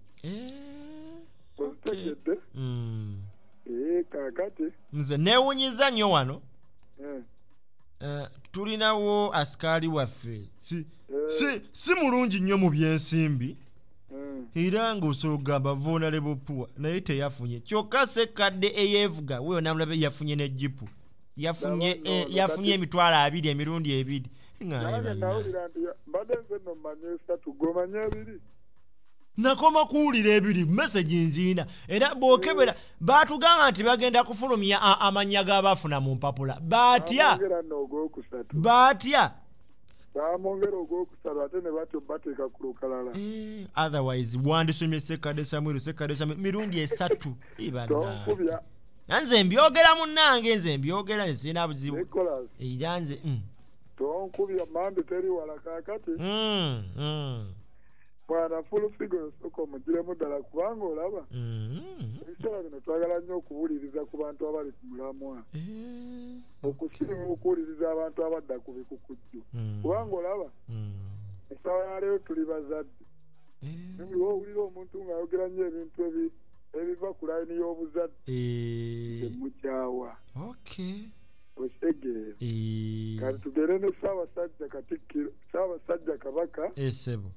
Ozitegedde ee kaakati nze neewunyiza nnyo wano. Eh, Eh, tulinawo asikaali waffe. Si, si, si mulungi nnyo mu byensimbi. Era ng'osobola okugamba poor naye teyafunye. Kyokka sekkadde eyeevuga weyo namulabe yafunye ne jipu yafunye eh, emitwalo abiri emirundi ebiri. Ŋŋalee nawulira nti mbadde nze nno mmanye esatu gomanye ebiri nakoma kuwulira ebiri mesagi nziina. Era bw'okebera baatugamba nti bagenda kufulumya a- amannya g'abaafuna mu mpapula. Ogwokusatu. Baatya? Bamwongera ogwokusatu ate ne batyo bateeka ku lukalala. Otherwise wandisomye sekkadde samwiro sekkadde samwiro mirundi esatu. Tonkubya nze mbyogera munnange nze mbyogera nzirina buzibu. Era nze mm, tonkubya mambi teri wala kaakati mm, mm, mwana fulufigo yosooka omugiremu ddala kubanga olaba. Mm. ebiseera bino twagala nnyo okuwuliriza ku bantu abali ku mulamwa. Okusinga okuwuliriza abantu abadda ku bikukujju kubanga olaba esawa yaleero tuli bazadde. Buli owulira omuntu ng'ayogera nnyo ebintu ebi- ebiva ku layini y'obuzadde. Temukyawa Eh, kati tugere ne ssaabasajja katikkiro ssaabasajja kabaka. Esebo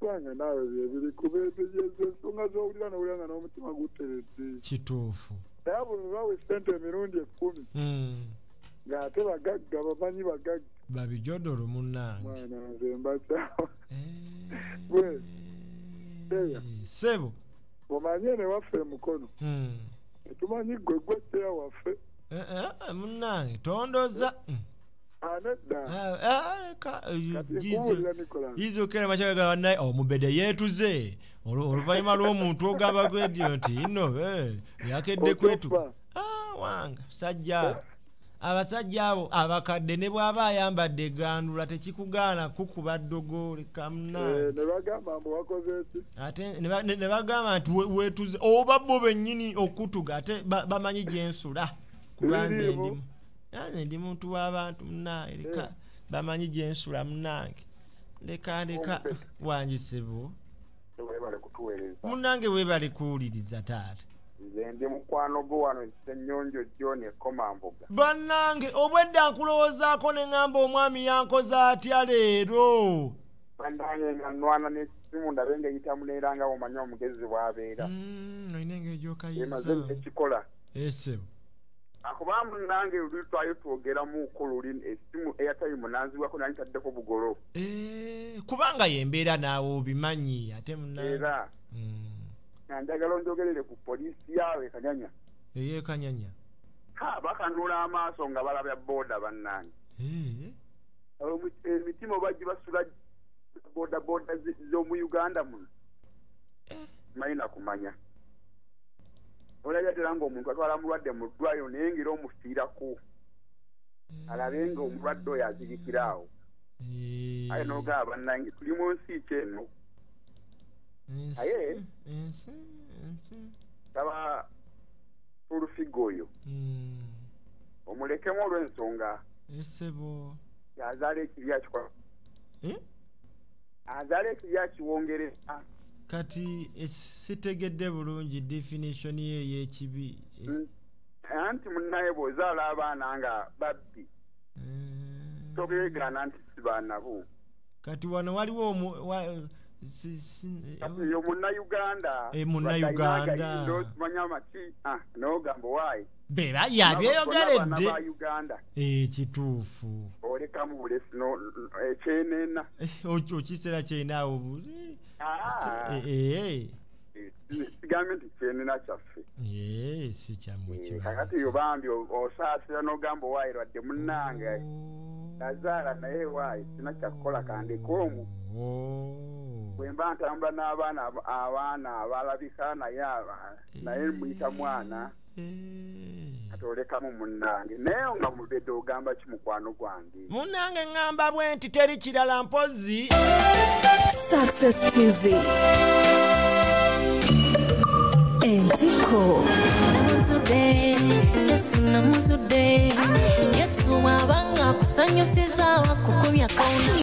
kubanga naawe byebiri kubeetegeeza ensonga z'owulira nowulira nga n'omutima guteredde kituufu. Naye abo bwe bawa essente emirundi ekkumi. Mm, ng'ate bagagga bamanyi bagagga. Babijodolo munnange nze mbakyawa eya. Sebo omanye ne waffe emukono. Mm. tetumanyi gwe gwe teya waffe. Eh, eh, munnange tondoza. Mm. Anedda Ah, ah, Nicholas. yizokera makyagaga bannaye omubede yeetuze Olu- oluvannyuma lw'omuntu ogamba radio nti ino eh, yakedde kwetuka Ah, wanga sajja. Abasajja abo abakadde ne bw'aba ayambadde egandula tekikugaana kukuba ddogo leka Eh, bagamba nti we- weetuze oba bo bennyini okutuga ate ba- bamanyi gyensula kuba nze ndimu nze ndi muntu w'abantu munnange leka bamanyi gyensula munnange leka leka wangisebo webale kutuweereza. Munnange weebale kuwuliriza taata. Nze ndi mukwano gwo wano senyonjo john ekomambuga bannange obwedda nkulowoozaako ne ŋŋamba omwami yankoze atya leero? Bandange nga nwana n'essimu ndabe ng'eyitamu neera nga omanya omugezi bw'abeera. Olina engeri emaze gy'okayiza ekikola esebo akuba munange luli twayo twogeramuko luli esimu eyatayimu nanziwako nali taddeko bugolo. Eh, kubanga yembeera naawe obimanyi ate muna era. Nanjagala onjogerere ku polisi yawe kanyanya. Eyekanyanya ha bakanula amaaso nga balabya booda bannange. Omu- emitima oba gibasula booda booda zi- z'omu uganda muno malina kumanya olabya nga omuntu atwala mulwadde mu ddwaliro naye ngera omufiirako. Alabe nga omulwadde oyo azirikira awo. Aye nogaba bannange tuli mu nsi ki eno? Aye. saba tulufiga oyo. Omulekemu olw'ensonga. Esebo yazaala ekiri akikola Eh? azaala ekiri akiwongereza kati eh, sitegedde bulungi definition ye ey'ekibi anti munnaye bw'ozaala abaana nga babbi. Tobeegaana nti si baanabo kati wano waliwo omu- wa- si- si- kati yo munnayuganda. Eh, munnayuganda. manya maki nogamba waayi beba yabyeyogeredde ba uganda. Ekituufu olekamu bulesi ekyenena okiseera kyenaawo buli Ah. Eh, eh, sigambe nti kyenena kyaffe eh, si kyammwe kiba kakati yo bambi o- osaasira n'ogamba owaayi lwadde munnange nazaala naye waayi sina kyakukola kandeka omu bwe mba ntambula n'abaana ab- abaana abalabika naye aba- naye muyita mwana kati olekamu munnange. Naye nga mubedde ogamba ki mukwano gwange? Munnange ŋŋamba bwe nti teri kirala mpozi Success TV. Entiko. namuzudde yesu namuzudde. Yesu bw'abanga akusanyusiza wakukubya kauna